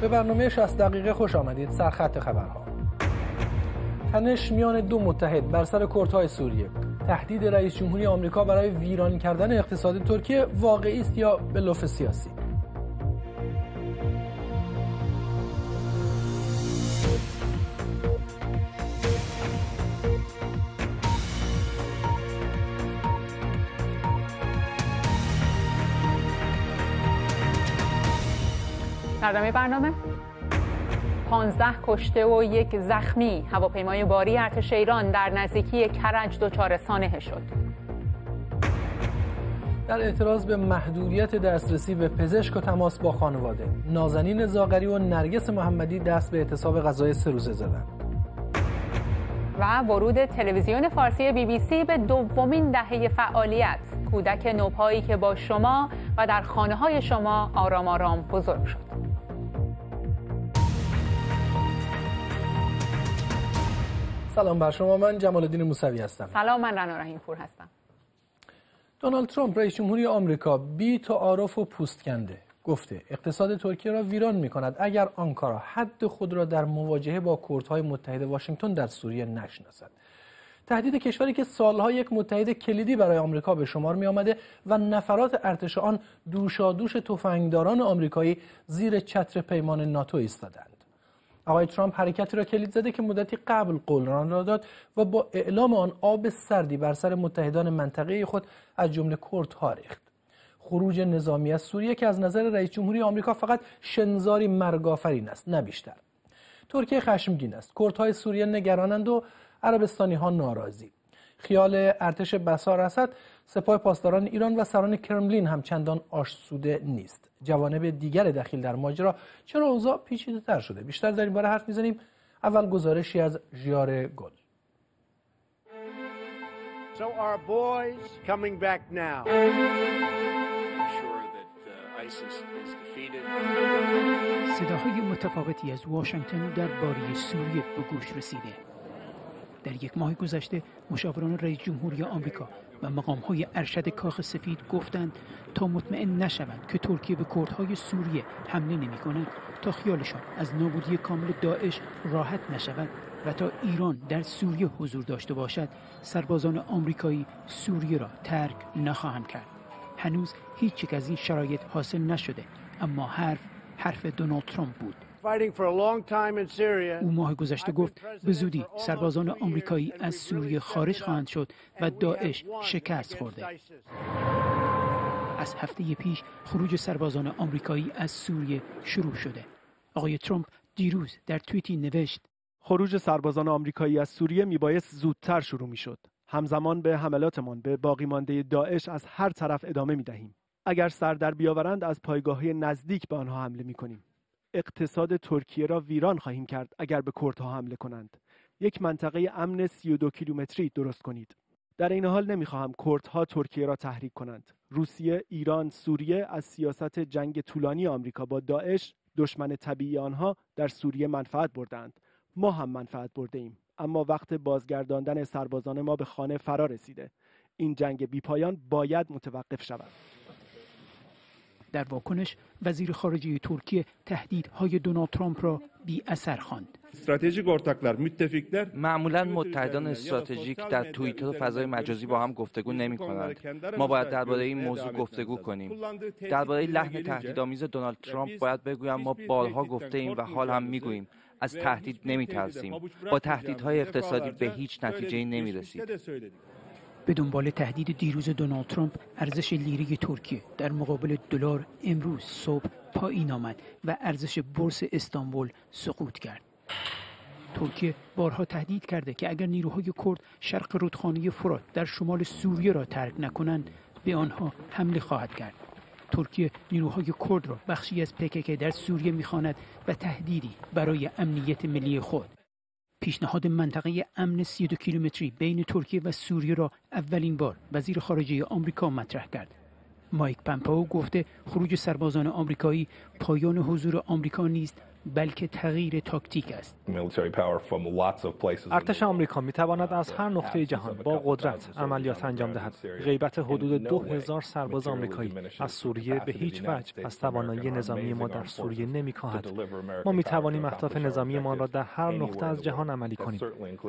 به برنامه 60 دقیقه خوش آمدید. سرخط خبرها. تنش میان دو متحد بر سر کردهای سوریه. تهدید رئیس جمهوری آمریکا برای ویران کردن اقتصاد ترکیه واقعی است یا به لطف سیاسی؟ در برنامه 15 کشته و یک زخمی. هواپیمای باری ارتش ایران در نزدیکی کرج دچار سانحه شد. در اعتراض به محدودیت دسترسی به پزشک و تماس با خانواده نازنین زاغری و نرگس محمدی دست به اعتصاب غذای سه روزه زدند. و ورود تلویزیون فارسی بی بی سی به دومین دهه فعالیت. کودک نوپایی که با شما و در خانه های شما آرام آرام بزرگ شد. سلام بر شما. من جمال الدین موسوی هستم. سلام من رنا رحیم پور هستم. دونالد ترامپ رئیس جمهوری آمریکا بی تعارف و پوست کنده گفته اقتصاد ترکیه را ویران می کند اگر آنکارا حد خود را در مواجهه با کردهای متحد واشنگتن در سوریه نشناسد. تهدید کشوری که سالها یک متحد کلیدی برای آمریکا به شمار می آمده و نفرات ارتش آن دوشادوش تفنگداران آمریکایی زیر چتر پیمان ناتو ایستادند. آقای ترامپ حرکتی را کلید زده که مدتی قبل قولران را داد و با اعلام آن آب سردی بر سر متحدان منطقه خود از جمله کردها ریخت. خروج نظامی از سوریه که از نظر رئیس جمهوری آمریکا فقط شنزاری مرگافرین است نه بیشتر. ترکیه خشمگین است. کردهای سوریه نگرانند و عربستانی ها ناراضی. خیال ارتش بسار اسد سپاه پاسداران ایران و سران کرملین هم چندان آشسوده نیست. جوانب دیگر دخیل در ماجرا چرا اوضاع پیچیده تر شده؟ بیشتر در این باره حرف می‌زنیم. اول گزارشی از ژیار گل. So our boys coming back now. صداهای متفاوتی از واشنگتن در باری سوریه به گوش رسیده. در یک ماه گذشته مشاوران رئیس جمهوری آمریکا و مقام های ارشد کاخ سفید گفتند تا مطمئن نشوند که ترکیه به کردهای سوریه حمله نمی کند تا خیالشان از نابودی کامل داعش راحت نشود و تا ایران در سوریه حضور داشته باشد سربازان آمریکایی سوریه را ترک نخواهند کرد. هنوز هیچ یک از این شرایط حاصل نشده اما حرف حرف دونالد ترامپ بود. او ماه گذشته گفت به زودی سربازان آمریکایی از سوریه خارج خواهند شد و داعش شکست خورده. از هفته پیش خروج سربازان آمریکایی از سوریه شروع شده. آقای ترامپ دیروز در توییتی نوشت خروج سربازان آمریکایی از سوریه میبایست زودتر شروع می‌شد. همزمان به حملاتمان به باقی مانده داعش از هر طرف ادامه می‌دهیم. اگر سر در بیاورند از پایگاه نزدیک به آنها حمله می‌کنیم. اقتصاد ترکیه را ویران خواهیم کرد اگر به کردها حمله کنند. یک منطقه امن 32 کیلومتری درست کنید. در این حال نمی‌خواهم کردها ترکیه را تحریک کنند. روسیه ایران سوریه از سیاست جنگ طولانی آمریکا با داعش دشمن طبیعی آنها در سوریه منفعت بردند ما هم منفعت برده ایم اما وقت بازگرداندن سربازان ما به خانه فرا رسیده. این جنگ بیپایان باید متوقف شود. در واکنش وزیر خارجه ترکیه تهدیدهای دونالد ترامپ را بی اثر خواند. استراتژیک ortaklar, müttefikler معمولا متحدان استراتژیک در توییتر و فضای مجازی با هم گفتگو نمی کنند. ما باید درباره این موضوع گفتگو کنیم. درباره لحن تهدیدآمیز دونالد ترامپ باید بگویم ما بارها گفته ایم و حال هم می‌گوییم از تهدید نمی ترسیم. با تهدیدهای اقتصادی به هیچ نتیجه نمی رسید. به دنبال تهدید دیروز دونالد ترامپ ارزش لیره ترکیه. در مقابل دلار امروز صبح پایین آمد و ارزش بورس استانبول سقوط کرد. ترکیه بارها تهدید کرده که اگر نیروهای کرد شرق رودخانه فرات در شمال سوریه را ترک نکنند به آنها حمله خواهد کرد. ترکیه نیروهای کرد را بخشی از پکک در سوریه می‌خواند و تهدیدی برای امنیت ملی خود. پیشنهاد منطقه امن 32 کیلومتری بین ترکیه و سوریه را اولین بار وزیر خارجه آمریکا مطرح کرد. مایک پمپاو گفته خروج سربازان آمریکایی پایان حضور آمریکا نیست بلکه تغییر تاکتیک است. ارتش آمریکا می تواند از هر نقطه جهان با قدرت عملیات انجام دهد. غیبت حدود دو هزار سرباز آمریکایی از سوریه به هیچ وجه از توانایی نظامی ما در سوریه نمی کاهد. ما می توانیم اهداف نظامی ما را در هر نقطه از جهان عملی کنیم.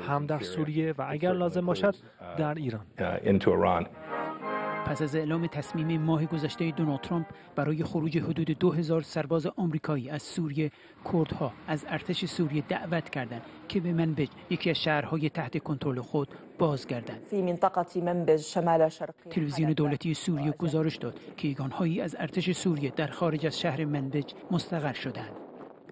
هم در سوریه و اگر لازم باشد در ایران. پس از اعلام تصمیم ماه گذشته دونالد ترامپ برای خروج حدود 2000 سرباز آمریکایی از سوریه کردها از ارتش سوریه دعوت کردند که به منبج یکی از شهرهای تحت کنترل خود بازگردند. تلویزیون دولتی سوریه گزارش داد که یگانهایی از ارتش سوریه در خارج از شهر منبج مستقر شدند.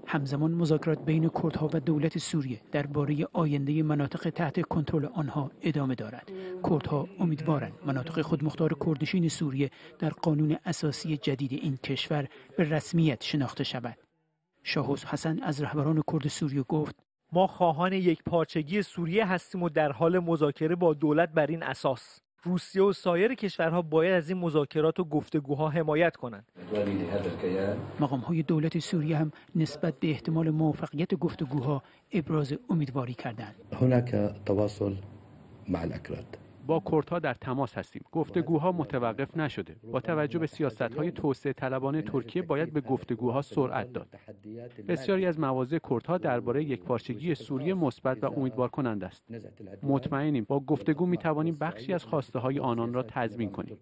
همزمان مذاکرات بین کردها و دولت سوریه درباره آینده مناطق تحت کنترل آنها ادامه دارد. کردها امیدوارند مناطق خودمختار کردشین سوریه در قانون اساسی جدید این کشور به رسمیت شناخته شود. شاهوز حسن از رهبران کرد سوریه گفت ما خواهان یک پارچگی سوریه هستیم و در حال مذاکره با دولت بر این اساس. روسیه و سایر کشورها باید از این مذاکرات و گفتگوها حمایت کنند. مقام های دولت سوریه هم نسبت به احتمال موفقیت گفتگوها ابراز امیدواری کردند. هناك تواصل مع الاکراد با کردها در تماس هستیم. گفتگوها متوقف نشده. با توجه به سیاست های توسعه طلبانه ترکیه باید به گفتگوها سرعت داد. بسیاری از مواضع کردها درباره یکپارچگی سوریه مثبت و امیدوار کننده است. مطمئنیم با گفتگو می توانیم بخشی از خواسته های آنان را تضمین کنیم.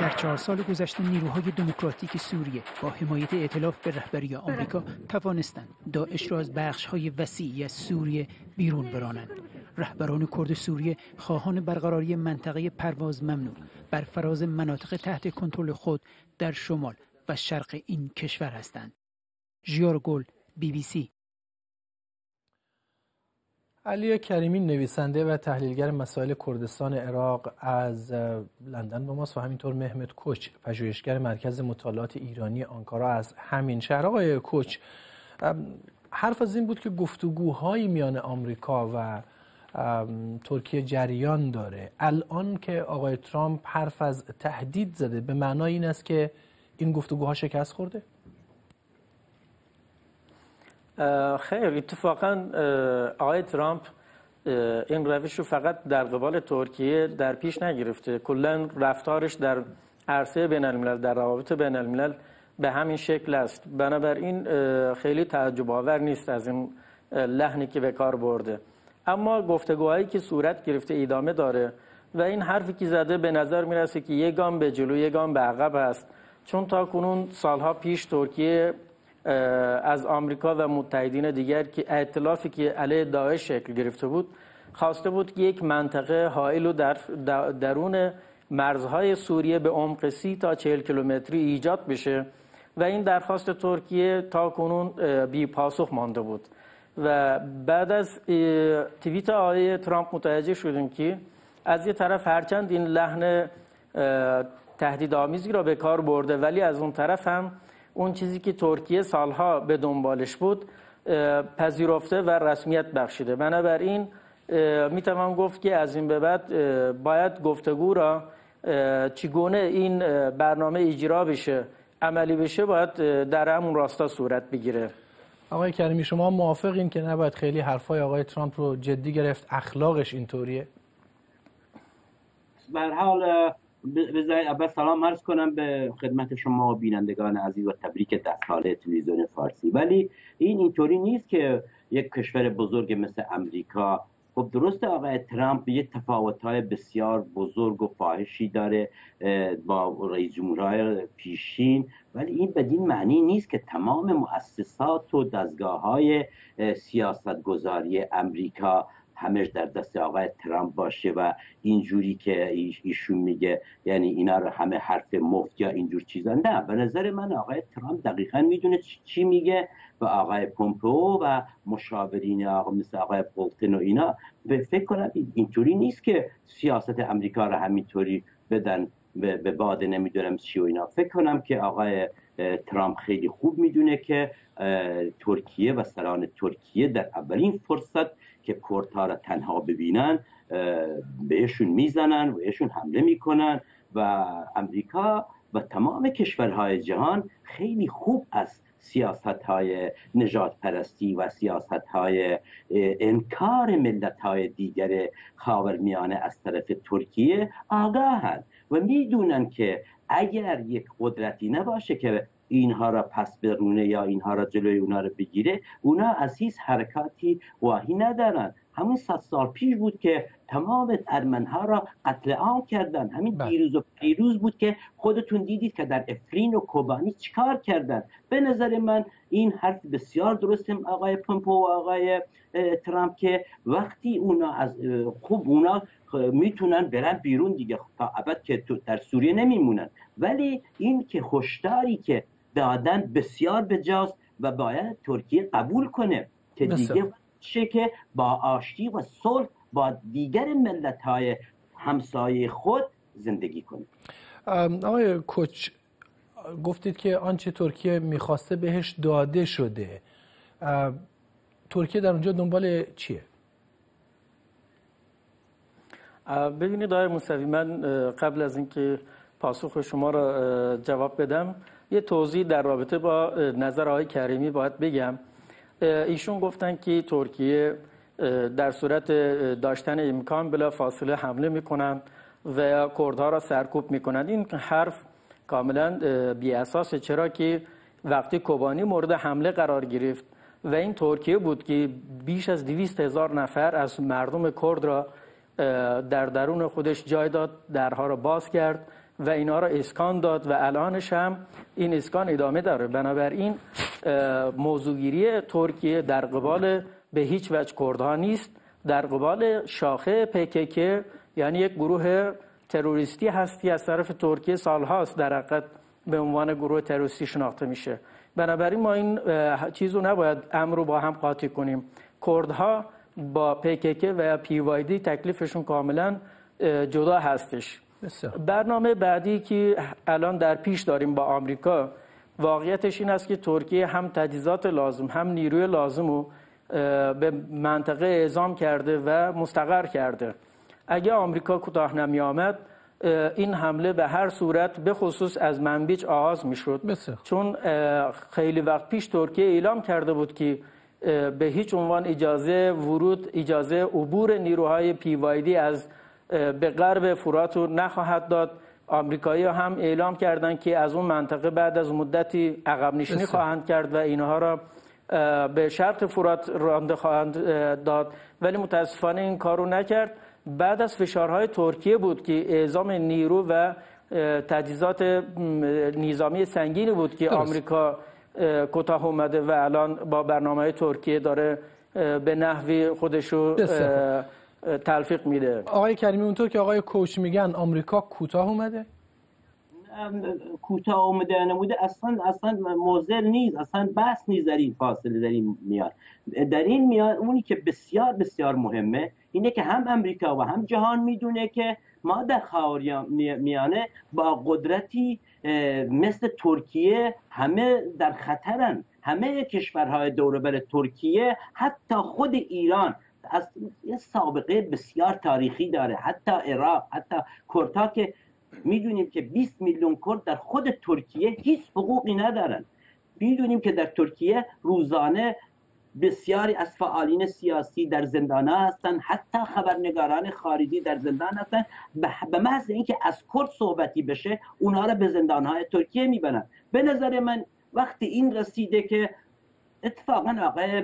در چهار سال گذشته نیروهای دموکراتیک سوریه با حمایت ائتلاف به رهبری آمریکا توانستند داعش را از بخش‌های وسیعی از سوریه بیرون برانند. رهبران کرد سوریه خواهان برقراری منطقه پرواز ممنوع بر فراز مناطق تحت کنترل خود در شمال و شرق این کشور هستند. ژیار گل بی بی سی علی کریمی نویسنده و تحلیلگر مسائل کردستان عراق از لندن با ماست و همینطور مهمت کوچ پژوهشگر مرکز مطالعات ایرانی آنکارا از همین شهر آقای کوچ حرف از این بود که گفتگوهایی میان آمریکا و ترکیه جریان داره. الان که آقای ترامپ حرف از تهدید زده به معنای این است که این گفتگوها شکست خورده؟ خیر اتفاقا آقای ترامپ این روش رو فقط در قبال ترکیه در پیش نگرفته. کلا رفتارش در عرصه بین الملل در روابط بین الملل به همین شکل است. بنابراین خیلی تعجب آور نیست از این لحنی که به کار برده. اما گفتگوهایی که صورت گرفته ادامه داره و این حرفی که زده به نظر می‌رسه که یک گام به جلو یک گام به عقب است چون تا کنون سالها پیش ترکیه از آمریکا و متحدین دیگر که ائتلافی که علیه داعش شکل گرفته بود خواسته بود که یک منطقه حائل و در درون مرزهای سوریه به عمق سی تا 40 کیلومتری ایجاد بشه. و این درخواست ترکیه تا کنون بی پاسخ مانده بود. و بعد از توییت آقای ترامپ متوجه شدیم که از یه طرف هرچند این لحن تهدیدآمیزی را به کار برده ولی از اون طرف هم اون چیزی که ترکیه سالها به دنبالش بود پذیرفته و رسمیت بخشیده. بنابراین می‌توان گفت که از این به بعد باید گفتگو را چگونه این برنامه اجرا بشه عملی بشه باید در همون راستا صورت بگیره. آقای کریمی شما موافقین که نباید خیلی حرفای آقای ترامپ رو جدی گرفت؟ اخلاقش اینطوریه؟ بر حال بذارید اول سلام عرض کنم به خدمت شما بینندگان عزیز و تبریک ده ساله تلویزیون فارسی. ولی این اینطوری نیست که یک کشور بزرگ مثل امریکا خب درسته آقای ترامپ یه تفاوت‌های بسیار بزرگ و فاحشی داره با رئیس جمهورهای پیشین ولی این بدین معنی نیست که تمام مؤسسات و دستگاه های سیاست گذاری امریکا همش در دست آقای ترامپ باشه و اینجوری که ایشون میگه یعنی اینا رو همه حرف مفت یا اینجور چیزا. نه به نظر من آقای ترامپ دقیقا می‌دونه چی میگه و آقای پومپو و مشاورین آقا مثل آقای بولتن و اینا. به فکر کنم اینطوری نیست که سیاست امریکا رو همینطوری بدن به باد نمی‌دونم چی و اینا. فکر کنم که آقای ترامپ خیلی خوب می‌دونه که ترکیه و سران ترکیه در اولین فرصت که کردها را تنها ببینن بهشون می‌زنن بهشون حمله می‌کنن و امریکا و تمام کشورهای جهان خیلی خوب است سیاست های نجات پرستی و سیاست های انکار ملت های دیگر خاورمیانه از طرف ترکیه آگاهند و می‌دونن که اگر یک قدرتی نباشه که اینها را پس برونه یا اینها را جلوی اونا را بگیره اونا از هیچ حرکاتی واهی ندارن. همون صد سال پیش بود که تمام ارمنها را قتل عام کردن. همین بله. دیروز و پیروز بود که خودتون دیدید که در افرین و کوبانی چیکار کردن. به نظر من این حرف بسیار درست آقای پمپو و آقای ترامپ که وقتی اونا از خوب اونا می‌تونن برن بیرون دیگه تا ابد که در سوریه نمیمونن. ولی این که هشداری که دادن بسیار بجاست و باید ترکیه قبول کنه که دیگه چه که با آشتی و صلح با دیگر ملت های همسایه خود زندگی کنه. آقای کوچ گفتید که آنچه ترکیه می‌خواسته بهش داده شده. ترکیه در اونجا دنبال چیه؟ ببینید آقای موسوی من قبل از اینکه پاسخ شما را جواب بدم یه توضیح در رابطه با نظر آقای کریمی باید بگم. ایشون گفتن که ترکیه در صورت داشتن امکان بلا فاصله حمله می‌کنند و کردها را سرکوب می‌کنند. این حرف کاملا بی اساسه چرا که وقتی کوبانی مورد حمله قرار گرفت و این ترکیه بود که بیش از دویست هزار نفر از مردم کرد را در درون خودش جای داد درها را باز کرد و اینا را اسکان داد و الانش هم این اسکان ادامه داره. بنابراین موضوعگیری ترکیه در قبال به هیچ وجه کردها نیست. در قبال شاخه پکک یعنی یک گروه تروریستی هستی از طرف ترکیه سالهاست در حقیقت به عنوان گروه تروریستی شناخته میشه. بنابراین ما این چیز رو نباید امر رو با هم قاطی کنیم. کردها با پکک و پی وایدی تکلیفشون کاملا جدا هستش. برنامه بعدی که الان در پیش داریم با آمریکا واقعیتش این است که ترکیه هم تجهیزات لازم هم نیروی لازم رو به منطقه اعزام کرده و مستقر کرده. اگه آمریکا کوتاه نمی آمد این حمله به هر صورت به خصوص از منبیج آغاز می شد چون خیلی وقت پیش ترکیه اعلام کرده بود که به هیچ عنوان اجازه ورود اجازه عبور نیروهای پیوایدی از به غرب فرات رو نخواهد داد. آمریکایی هم اعلام کردند که از اون منطقه بعد از مدتی عقب نشینی خواهند کرد و اینها را به شرق فرات رانده خواهند داد. ولی متاسفانه این کارو نکرد. بعد از فشارهای ترکیه بود که اعزام نیرو و تجهیزات نظامی سنگینی بود که آمریکا کوتاه اومده و الان با برنامه ترکیه داره به نحوی خودشو تلفیق میده. آقای کریمی اونطور که آقای کوچ میگن آمریکا کوتاه اومده؟ کوتاه اومده نموده. اصلا اصلا موزل نیست. اصلا بحث نیست در این فاصله در این میاد در این میاد اونی که بسیار بسیار مهمه اینه که هم امریکا و هم جهان می‌دونه که ما در میانه با قدرتی مثل ترکیه همه در خطرن. همه کشورهای دوربر ترکیه حتی خود ایران از یه سابقه بسیار تاریخی داره. حتی عراق حتی کردها که می‌دونیم که 20 میلیون کرد در خود ترکیه هیچ حقوقی ندارن. می‌دونیم که در ترکیه روزانه بسیاری از فعالین سیاسی در زندان هستند حتی خبرنگاران خارجی در زندان هستند به محض اینکه از کرد صحبتی بشه اونها را به زندان های ترکیه می‌برن. به نظر من وقتی این رسیده که اتفاقا آقای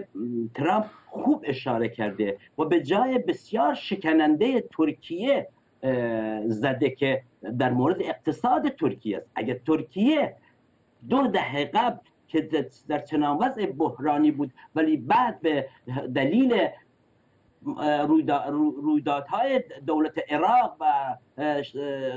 ترامپ خوب اشاره کرده و به جای بسیار شکننده ترکیه زده که در مورد اقتصاد ترکیه است. اگر ترکیه دو دهه قبل که در چنان وضع بحرانی بود ولی بعد به دلیل رویدادهای دولت عراق و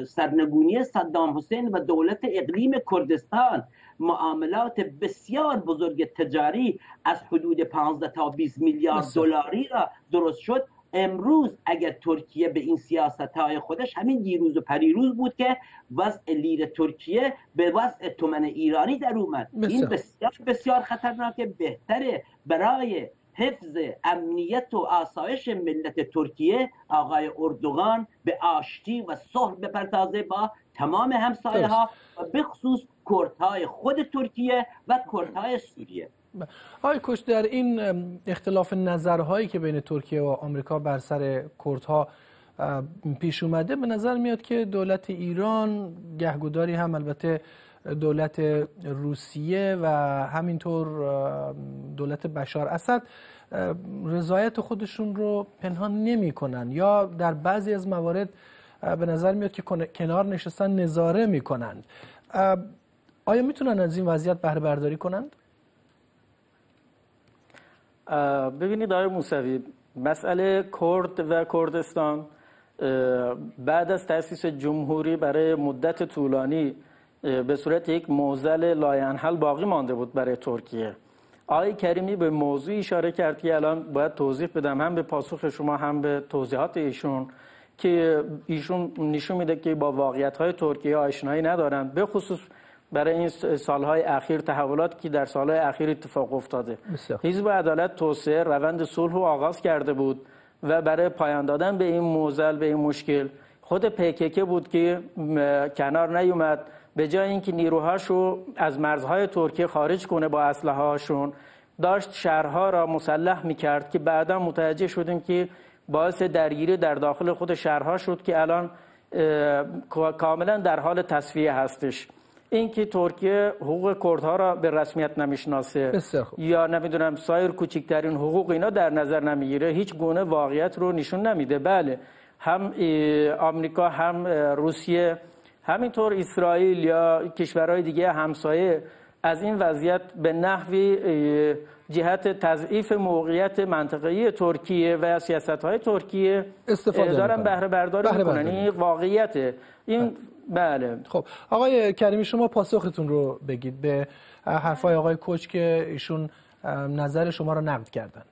سرنگونی صدام حسین و دولت اقلیم کردستان معاملات بسیار بزرگ تجاری از حدود 15 تا 20 میلیارد دلاری را درست شد. امروز اگر ترکیه به این سیاست های خودش همین دیروز و پریروز بود که وضع لیر ترکیه به وضع تومن ایرانی در اومد. این بسیار بسیار خطرناکه بهتره برای حفظ امنیت و آسایش ملت ترکیه آقای اردوغان به آشتی و صلح بپردازه با تمام همسایه ها و بخصوص کردهای خود ترکیه و کردهای سوریه. آقای کش در این اختلاف نظرهایی که بین ترکیه و آمریکا بر سر کردها پیش اومده به نظر میاد که دولت ایران گهگوداری هم البته دولت روسیه و همینطور دولت بشار اسد رضایت خودشون رو پنهان نمی کنن یا در بعضی از موارد به نظر میاد که کنار نشستن نظاره می‌کنند. آیا می‌تونن از این وضعیت بهره برداری کنند؟ ببینید آقای موسوی مسئله کرد و کردستان بعد از تأسیس جمهوری برای مدت طولانی به صورت یک معضل لاینحل باقی مانده بود برای ترکیه. آقای کریمی به موضوع اشاره کرد که الان باید توضیح بدم هم به پاسخ شما هم به توضیحات ایشون. که ایشون نشون میده که با واقعیت های ترکیه آشنایی ندارن به خصوص برای این سالهای اخیر تحولات که در سالهای اخیر اتفاق افتاده. حزب عدالت توسعه روند صلح رو آغاز کرده بود و برای پایان دادن به این موزل به این مشکل خود پکک بود که کنار نیومد. به جای اینکه نیروهاشو از مرزهای ترکیه خارج کنه با اسلحه هاشون داشت شهرها را مسلح می‌کرد که بعدا متوجه شدیم که باعث درگیری در داخل خود شهرها شد که الان کاملا در حال تصفیه هستش. اینکه ترکیه حقوق کردها را به رسمیت نمی‌شناسه یا نمی‌دونم سایر کوچکترین حقوق اینا در نظر نمی‌گیره هیچ گونه واقعیت رو نشون نمیده. بله هم آمریکا هم روسیه همینطور اسرائیل یا کشورهای دیگه همسایه از این وضعیت به نحوی جهت تضعیف موقعیت منطقه‌ای ترکیه و سیاست‌های ترکیه استفاده دارن بهره برداری می‌کنن. این واقعیت این بله. خب آقای کریمی شما پاسختون رو بگید به حرفای آقای کوچ که ایشون نظر شما رو نقد کردند.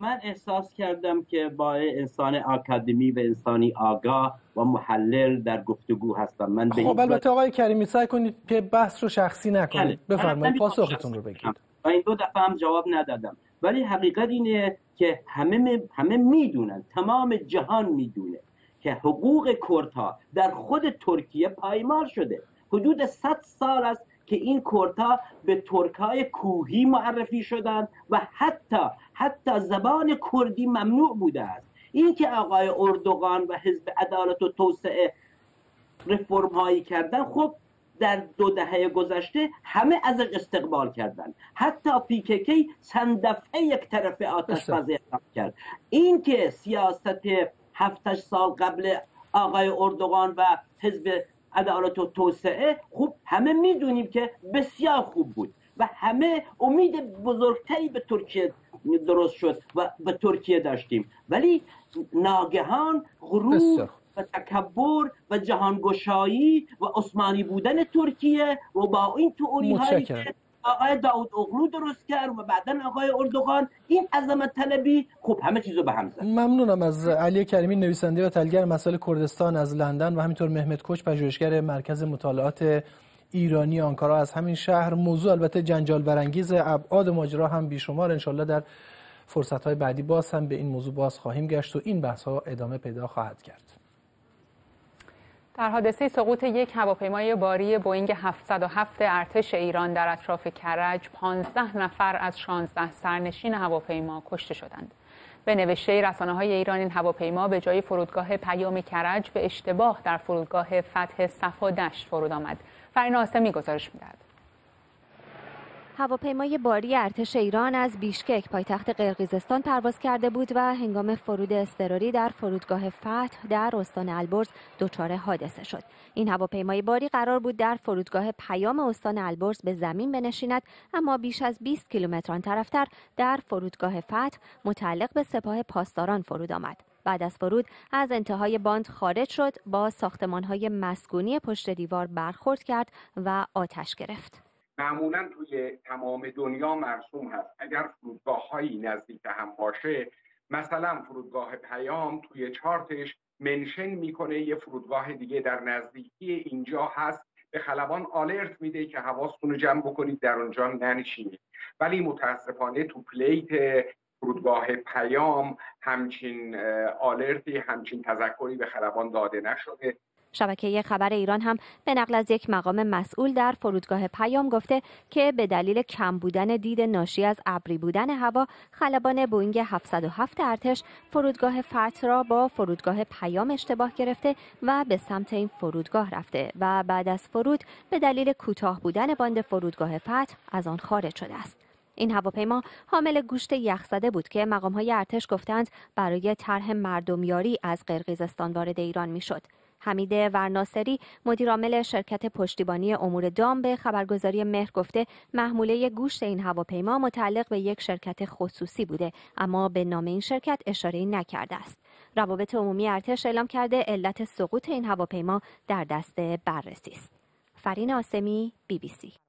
من احساس کردم که با انسان آکادمی و انسانی آگاه و محلل در گفتگو هستم. من خب البته آقای کریمی سعی کنید که بحث رو شخصی نکنید. بله. بفرمایید پاسختون رو بگید. و این دو دفعه هم جواب ندادم. ولی حقیقت اینه که همه همه می‌دونن تمام جهان می‌دونه که حقوق کردها در خود ترکیه پایمال شده. حدود 100 سال است که این کردها به ترکای کوهی معرفی شدند و حتی حتی زبان کردی ممنوع بوده است. این که آقای اردوغان و حزب عدالت و توسعه رفرم هایی کردن خب در دو دهه گذشته همه از استقبال کردن. حتی پیککی چند دفعه یک طرف آتش بازی کرد. این که سیاست هفتش سال قبل آقای اردوغان و حزب عدالت و توسعه خوب همه می‌دونیم که بسیار خوب بود و همه امید بزرگتری به ترکیه درست شد و به ترکیه داشتیم. ولی ناگهان غرور و تکبر و جهانگشایی و عثمانی بودن ترکیه و با این تئوری هایی که آقای داود اغلو درست کرد و بعدا آقای اردوغان این عظمت طلبی خب همه چیزو به هم زد. ممنونم از علی کریمی نویسنده و تلگر مسائل کردستان از لندن و همینطور مهمت کوچ پژوهشگر مرکز مطالعات ایرانی آنکارا. از همین شهر موضوع البته جنجال برانگیز ابعاد ماجرا هم بیشمار. انشالله در فرصت های بعدی باز هم به این موضوع باز خواهیم گشت و این بحث ها ادامه پیدا خواهد کرد. در حادثه سقوط یک هواپیمای باری بوینگ 707 ارتش ایران در اطراف کرج 15 نفر از 16 سرنشین هواپیما کشته شدند. به نوشته رسانه های ایران این هواپیما به جای فرودگاه پیام کرج به اشتباه در فرودگاه فتح صفا دشت فرود آمد. فرین آسمی گزارش می‌دهد. هواپیمای باری ارتش ایران از بیشکک پایتخت قرقیزستان پرواز کرده بود و هنگام فرود اضطراری در فرودگاه فتح در استان البرز دچار حادثه شد. این هواپیمای باری قرار بود در فرودگاه پیام استان البرز به زمین بنشیند اما بیش از 20 کیلومتر آن طرفتر در فرودگاه فتح متعلق به سپاه پاسداران فرود آمد. بعد از فرود از انتهای باند خارج شد با ساختمانهای مسکونی پشت دیوار برخورد کرد و آتش گرفت. معمولا توی تمام دنیا مرسوم هست. اگر فرودگاه هایی نزدیک هم باشه مثلا فرودگاه پیام توی چارتش منشن می‌کنه یه فرودگاه دیگه در نزدیکی اینجا هست. به خلبان alert میده که حواستون رو جمع بکنید در اونجا ننشینید. ولی متاسفانه تو plate فرودگاه پیام همچین alert ی همچین تذکری به خلبان داده نشده. شبکه خبر ایران هم به نقل از یک مقام مسئول در فرودگاه پیام گفته که به دلیل کم بودن دید ناشی از ابری بودن هوا خلبان بوینگ 707 ارتش فرودگاه فتح را با فرودگاه پیام اشتباه گرفته و به سمت این فرودگاه رفته و بعد از فرود به دلیل کوتاه بودن باند فرودگاه فتح از آن خارج شده است. این هواپیما حامل گوشت یخزده بود که مقام های ارتش گفتند برای طرح مردمیاری از قرقیزستان وارد ایران می‌شد. حمید ورناصری مدیرعامل شرکت پشتیبانی امور دام به خبرگزاری مهر گفته محموله گوشت این هواپیما متعلق به یک شرکت خصوصی بوده اما به نام این شرکت اشاره نکرده است. روابط عمومی ارتش اعلام کرده علت سقوط این هواپیما در دست بررسی است. فرین آسمی بی بی سی.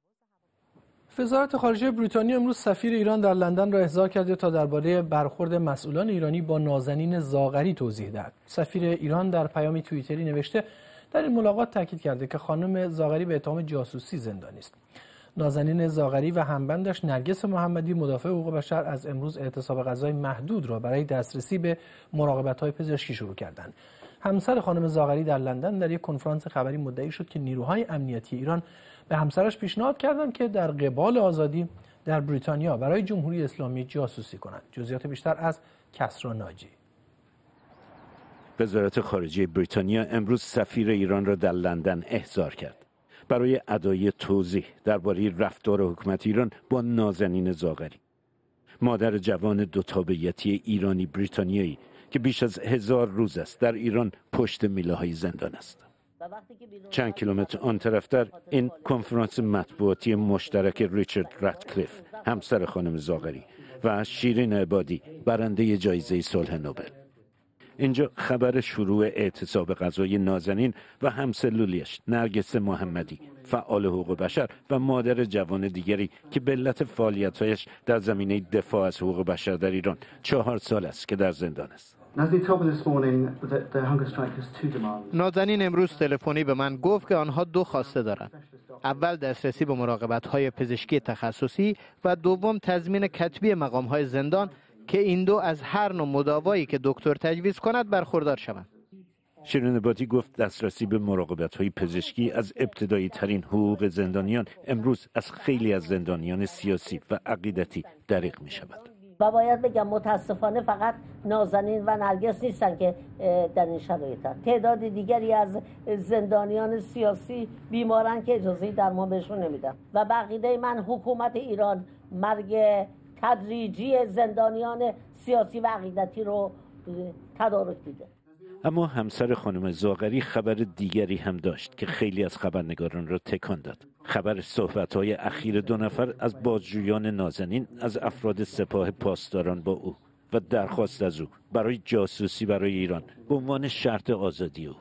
وزارت خارجه بریتانیا امروز سفیر ایران در لندن را احضار کرده تا درباره برخورد مسئولان ایرانی با نازنین زاغری توضیح دهد. سفیر ایران در پیامی توییتری نوشته در این ملاقات تاکید کرده که خانم زاغری به اتهام جاسوسی زندانی است. نازنین زاغری و همبندش نرگس محمدی مدافع حقوق بشر از امروز اعتصاب غذای محدود را برای دسترسی به های پزشکی شروع کردند. همسر خانم زاغری در لندن در یک کنفرانس خبری مدعی شد که نیروهای امنیتی ایران به همسرش پیشنهاد کردند که در قبال آزادی در بریتانیا برای جمهوری اسلامی جاسوسی کنند. جزئیات بیشتر از کسرا ناجی. وزارت خارجه بریتانیا امروز سفیر ایران را در لندن احضار کرد. برای ادای توضیح درباره رفتار حکومت ایران با نازنین زاغری. مادر جوان دو تابعیتی ایرانی بریتانیایی که بیش از هزار روز است. در ایران پشت میله های زندان است. چند کیلومتر آن طرفتر این کنفرانس مطبوعاتی مشترک ریچارد راتکلیف همسر خانم زاغری و شیرین عبادی برنده جایزه صلح نوبل. اینجا خبر شروع اعتصاب غذای نازنین و همسلولیش نرگس محمدی فعال حقوق بشر و مادر جوان دیگری که به علت فعالیتهایش در زمینه دفاع از حقوق بشر در ایران چهار سال است که در زندان است. نازنین امروز تلفنی به من گفت که آنها دو خواسته دارند. اول دسترسی به مراقبت های پزشکی تخصصی و دوم تضمین کتبی مقام های زندان که این دو از هر نوع مداوایی که دکتر تجویز کند برخوردار شوند. شیرین باتی گفت دسترسی به مراقبت های پزشکی از ابتدایی ترین حقوق زندانیان امروز از خیلی از زندانیان سیاسی و عقیدتی دریغ می شود. و باید بگم متاسفانه فقط نازنین و نرگس نیستن که در این شرایط. هست تعداد دیگری از زندانیان سیاسی بیمارن که اجازه درمان بهشون نمیدن. و بقیده من حکومت ایران مرگ تدریجی زندانیان سیاسی و عقیدتی رو تدارک دیده. اما همسر خانم زاغری خبر دیگری هم داشت که خیلی از خبرنگاران را تکان داد. خبر صحبت های اخیر دو نفر از بازجویان نازنین از افراد سپاه پاسداران با او و درخواست از او برای جاسوسی برای ایران به عنوان شرط آزادی او.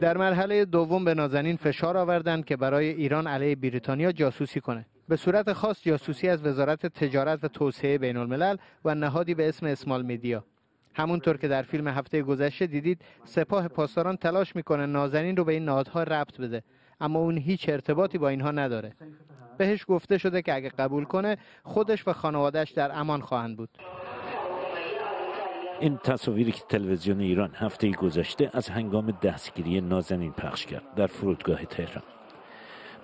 در مرحله دوم به نازنین فشار آوردند که برای ایران علیه بریتانیا جاسوسی کنه. به صورت خاص جاسوسی از وزارت تجارت و توسعه بین الملل و نهادی به اسم اسمال میدیا. همونطور که در فیلم هفته گذشته دیدید سپاه پاسداران تلاش می‌کنه نازنین رو به این نهادها ربط بده اما اون هیچ ارتباطی با اینها نداره. بهش گفته شده که اگه قبول کنه خودش و خانوادهش در امان خواهند بود. این تصاویری که تلویزیون ایران هفته گذشته از هنگام دستگیری نازنین پخش کرد در فرودگاه تهران.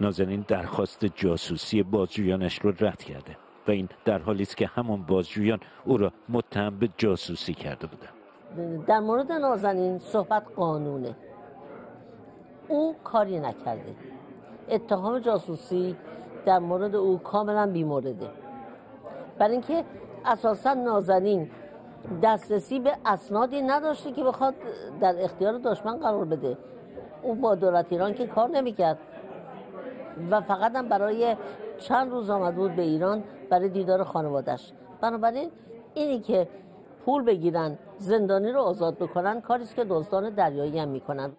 نازنین درخواست جاسوسی بازجویانش رو رد کرده. و این در حالی است که همان بازجویان او را متهم به جاسوسی کرده بودند. در مورد نازنین صحبت قانونه. او کاری نکرده. اتهام جاسوسی در مورد او کاملا بیمورده. برای اینکه اساسا نازنین دسترسی به اسنادی نداشته که بخواد در اختیار دشمن قرار بده. او با دولت ایران که کار نمی‌کرد و فقط هم برای چند روز آمد بود به ایران برای دیدار خانوادش بنابراین اینی که پول بگیرن زندانی رو آزاد بکنن کاریست که دزدان دریایی هم می‌کنن.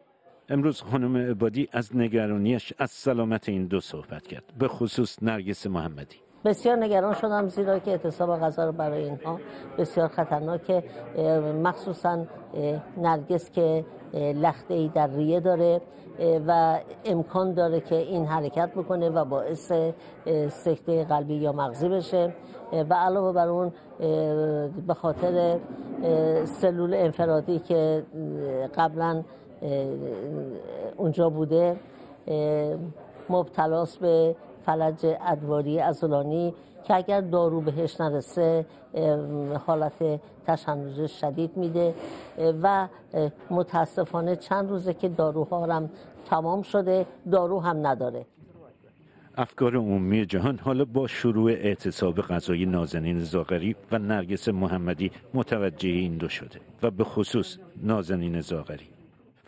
امروز خانم عبادی از نگرانیش از سلامت این دو صحبت کرد به خصوص نرگس محمدی. بسیار نگران شدم زیرا که اعتصاب غذا رو برای اینها بسیار خطرناکه مخصوصا نرگس که لخته ای در ریه داره. و امکان داره که این حرکت بکنه و باعث سکته قلبی یا مغزی بشه. و علاوه بر اون به خاطر سلول انفرادی که قبلا اونجا بوده مبتلاس به فلج ادواری ازولانی که اگر دارو بهش نرسه حالت تشنج شدید میده. و متاسفانه چند روزه که داروها هم تمام شده دارو هم نداره. افکار عمومی جهان حالا با شروع اعتصاب غذای نازنین زاغری و نرگس محمدی متوجه این دو شده و به خصوص نازنین زاغری.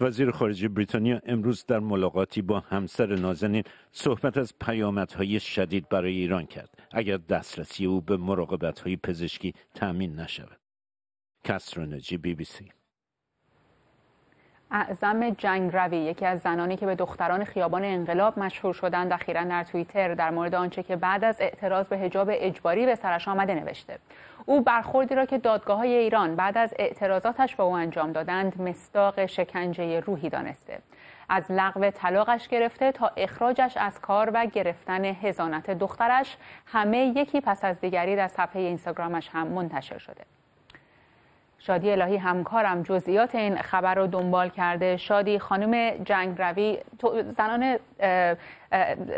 وزیر خارجه بریتانیا امروز در ملاقاتی با همسر نازنین صحبت از پیامدهای شدید برای ایران کرد. اگر دسترسی او به مراقبتهای پزشکی تأمین نشود. کسترونجی بی بی سی. اعظم جنگ روی یکی از زنانی که به دختران خیابان انقلاب مشهور شدند اخیرا در توییتر. در مورد آنچه که بعد از اعتراض به حجاب اجباری به سرش آمده نوشته. او برخوردی را که دادگاه های ایران بعد از اعتراضاتش به او انجام دادند مستاق شکنجه روحی دانسته. از لغو طلاقش گرفته تا اخراجش از کار و گرفتن هزانت دخترش. همه یکی پس از دیگری در صفحه اینستاگرامش هم منتشر شده. شادی الهی همکارم جزئیات این خبر رو دنبال کرده. شادی خانم جنگ روی زنان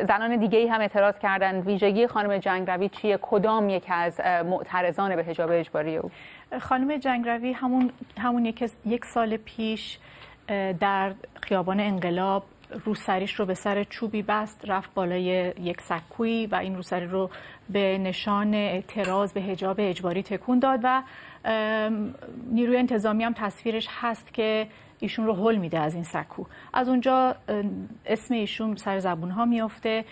زنان دیگه هم اعتراض کردن. ویژگی خانم جنگ روی چیه؟ کدام یک از معترضان به حجاب اجباری او؟ خانم جنگ روی همون همون یک, سال پیش در خیابان انقلاب روسریش رو به سر چوبی بست رفت بالای یک سکویی و این روسری رو به نشان اعتراض به حجاب اجباری تکون داد و نیروی انتظامی هم تصویرش هست که ایشون رو حل میده از این سکو. از اونجا اسم ایشون سر زبون ها میفته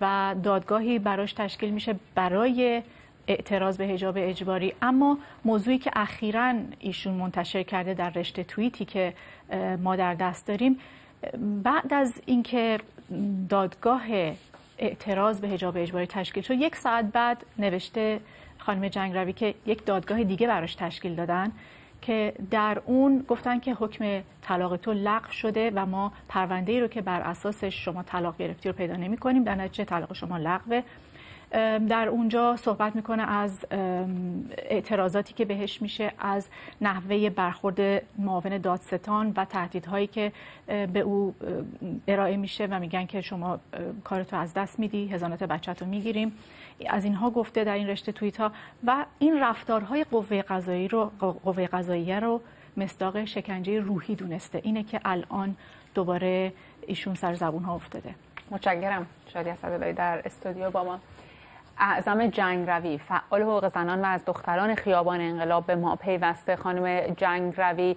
و دادگاهی براش تشکیل میشه برای اعتراض به حجاب اجباری. اما موضوعی که اخیرا ایشون منتشر کرده در رشته توییتی که ما در دست داریم بعد از اینکه دادگاه اعتراض به حجاب اجباری تشکیل شد یک ساعت بعد نوشته خانم جنگ روی که یک دادگاه دیگه براش تشکیل دادن که در اون گفتن که حکم طلاق تو لغو شده و ما پرونده ای رو که بر اساسش شما طلاق گرفتی رو پیدا نمی کنیم در نتیجه طلاق شما لغوه. در اونجا صحبت می‌کنه از اعتراضاتی که بهش میشه از نحوه برخورد معاون دادستان و تهدیدهایی که به او ارائه میشه و میگن که شما کارتو از دست میدی هزانت بچت رو می‌گیریم. از اینها گفته در این رشته توییت ها و این رفتارهای قوه قضایی رو قوه قضاییه رو مصداق شکنجه روحی دونسته. اینه که الان دوباره ایشون سر زبون ها افتاده. متشکرم. شادی اسداللهی در استودیو با ما. اعظم جنگ روی فعال حقوق زنان و از دختران خیابان انقلاب به ما پیوسته. خانم جنگ روی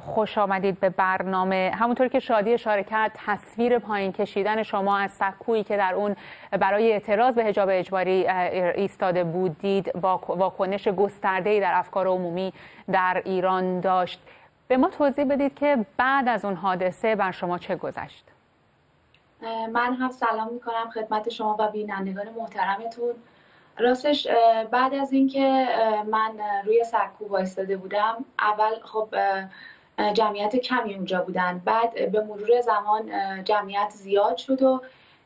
خوش آمدید به برنامه. همونطور که شادی اشاره کرد تصویر پایین کشیدن شما از سکویی که در اون برای اعتراض به حجاب اجباری ایستاده بودید با واکنش گسترده‌ای در افکار عمومی در ایران داشت. به ما توضیح بدید که بعد از اون حادثه بر شما چه گذشت؟ من هم سلام می‌کنم خدمت شما و بینندگان محترمتون. راستش بعد از اینکه من روی سکو وایستاده بودم اول خب جمعیت کمی اونجا بودن. بعد به مرور زمان جمعیت زیاد شد و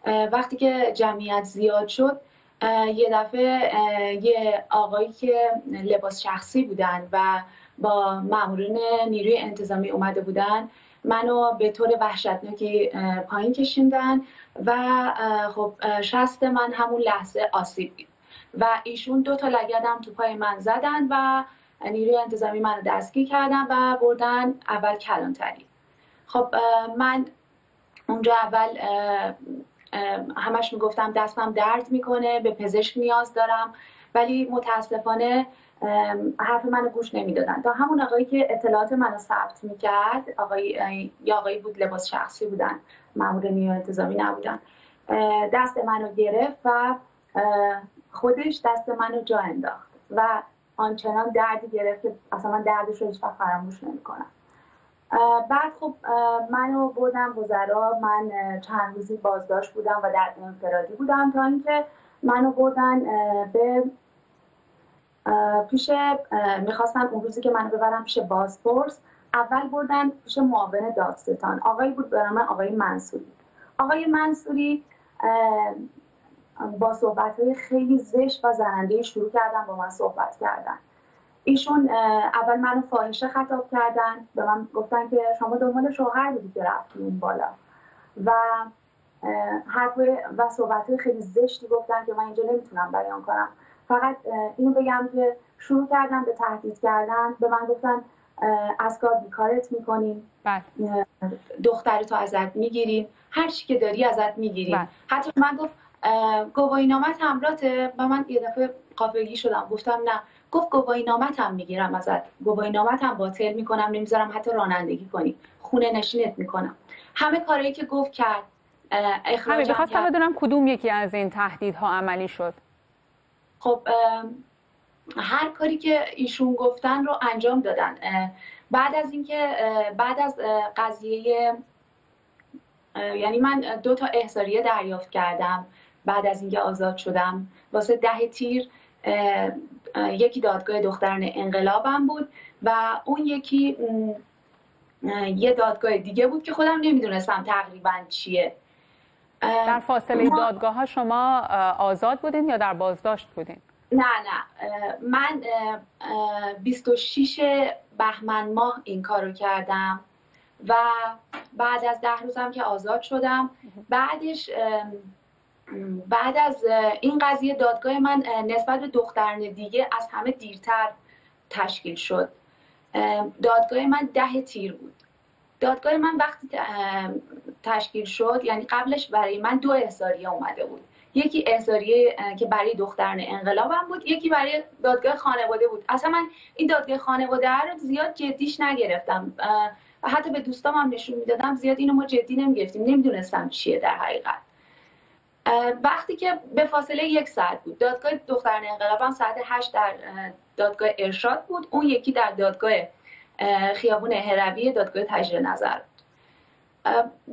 وقتی که جمعیت زیاد شد یه دفعه یه آقایی که لباس شخصی بودن و با مامورین نیروی انتظامی اومده بودن منو به طور وحشتناکی پایین کشیندن و خب شست من همون لحظه آسیب دید و ایشون دو تا لگدم تو پای من زدن و نیروی انتظامی منو دستگیر کردن و بردن اول کلانتری. خب من اونجا اول همش می‌گفتم دستم درد می‌کنه به پزشک نیاز دارم. ولی متاسفانه حرف منو گوش نمی‌دادن. تا همون آقایی که اطلاعات منو ثبت می‌کرد آقای یا آقایی بود لباس شخصی بودن مامور نیو انتظامی نبودن. دست منو گرفت و خودش دست منو جا انداخت و آنچنان دردی گرفت که اصلا من دردش رو هیچ فراموش نمی‌کنم. بعد خب منو بردم وزرا. من چند روزی بازداشت بودم و در انفرادی بودم تا اینکه منو بردن به پیش می‌خواستن اون روزی که منو ببرم پیش بازپرس اول بردن پیش معاون دادستان. آقای بود به نام آقای منصوری. آقای منصوری با صحبت های خیلی زشت و زننده شروع کردن با من صحبت کردن. ایشون اول منو فاحشه خطاب کردن. به من گفتن که شما دنبال شوهر بودی که رفتی اون بالا. و حرف و صحبت خیلی زشتی گفتن که من اینجا نمی‌تونم بیان کنم. فقط اینو بگم که شروع کردن به تهدید کردن. به من گفتن از کار بیکارت می‌کنیم. بله. دخترتو ازت می‌گیریم. هر چی که داری ازت می‌گیریم. بله. حتی من گفت گواهی نامت همراته و من یه دفعه قافلگی شدم. گفتم نه. گفت گواهی نامت هم می‌گیرم ازت. گواهی نامت هم باطل می‌کنم. نمی‌ذارم حتی رانندگی کنی. خونه نشینت می‌کنم. همه کارهایی که گفت کرد اخراج بخواستم بدونم کدوم یکی از این تهدیدها عملی شد. خب هر کاری که ایشون گفتن رو انجام دادن. بعد از اینکه بعد از قضیه یعنی من دو تا احضاریه دریافت کردم بعد از اینکه آزاد شدم. واسه ده تیر یکی دادگاه دختران انقلابم بود و اون یکی یه دادگاه دیگه بود که خودم نمی‌دونستم تقریبا چیه. در فاصله دادگاه ها شما آزاد بودین یا در بازداشت بودین؟ نه نه. من 26 بهمن ماه این کارو کردم و بعد از ده روزم که آزاد شدم بعدش بعد از این قضیه دادگاه من نسبت به دختران دیگه از همه دیرتر تشکیل شد. دادگاه من ده تیر بود. دادگاه من وقتی تشکیل شد یعنی قبلش برای من دو احضاریه اومده بود. یکی احضاریه که برای دختران انقلابم بود یکی برای دادگاه خانواده بود. اصلا من این دادگاه خانواده رو زیاد جدیش نگرفتم. حتی به دوستام هم نشون می‌دادم زیاد اینو ما جدی نمی‌گرفتیم. نمی‌دونستم چیه در حقیقت. وقتی که به فاصله یک ساعت بود دادگاه دختران انقلابم ساعت هشت در دادگاه ارشاد بود. اون یکی در دادگاه خیابون هروی دادگاه تجدید نظر.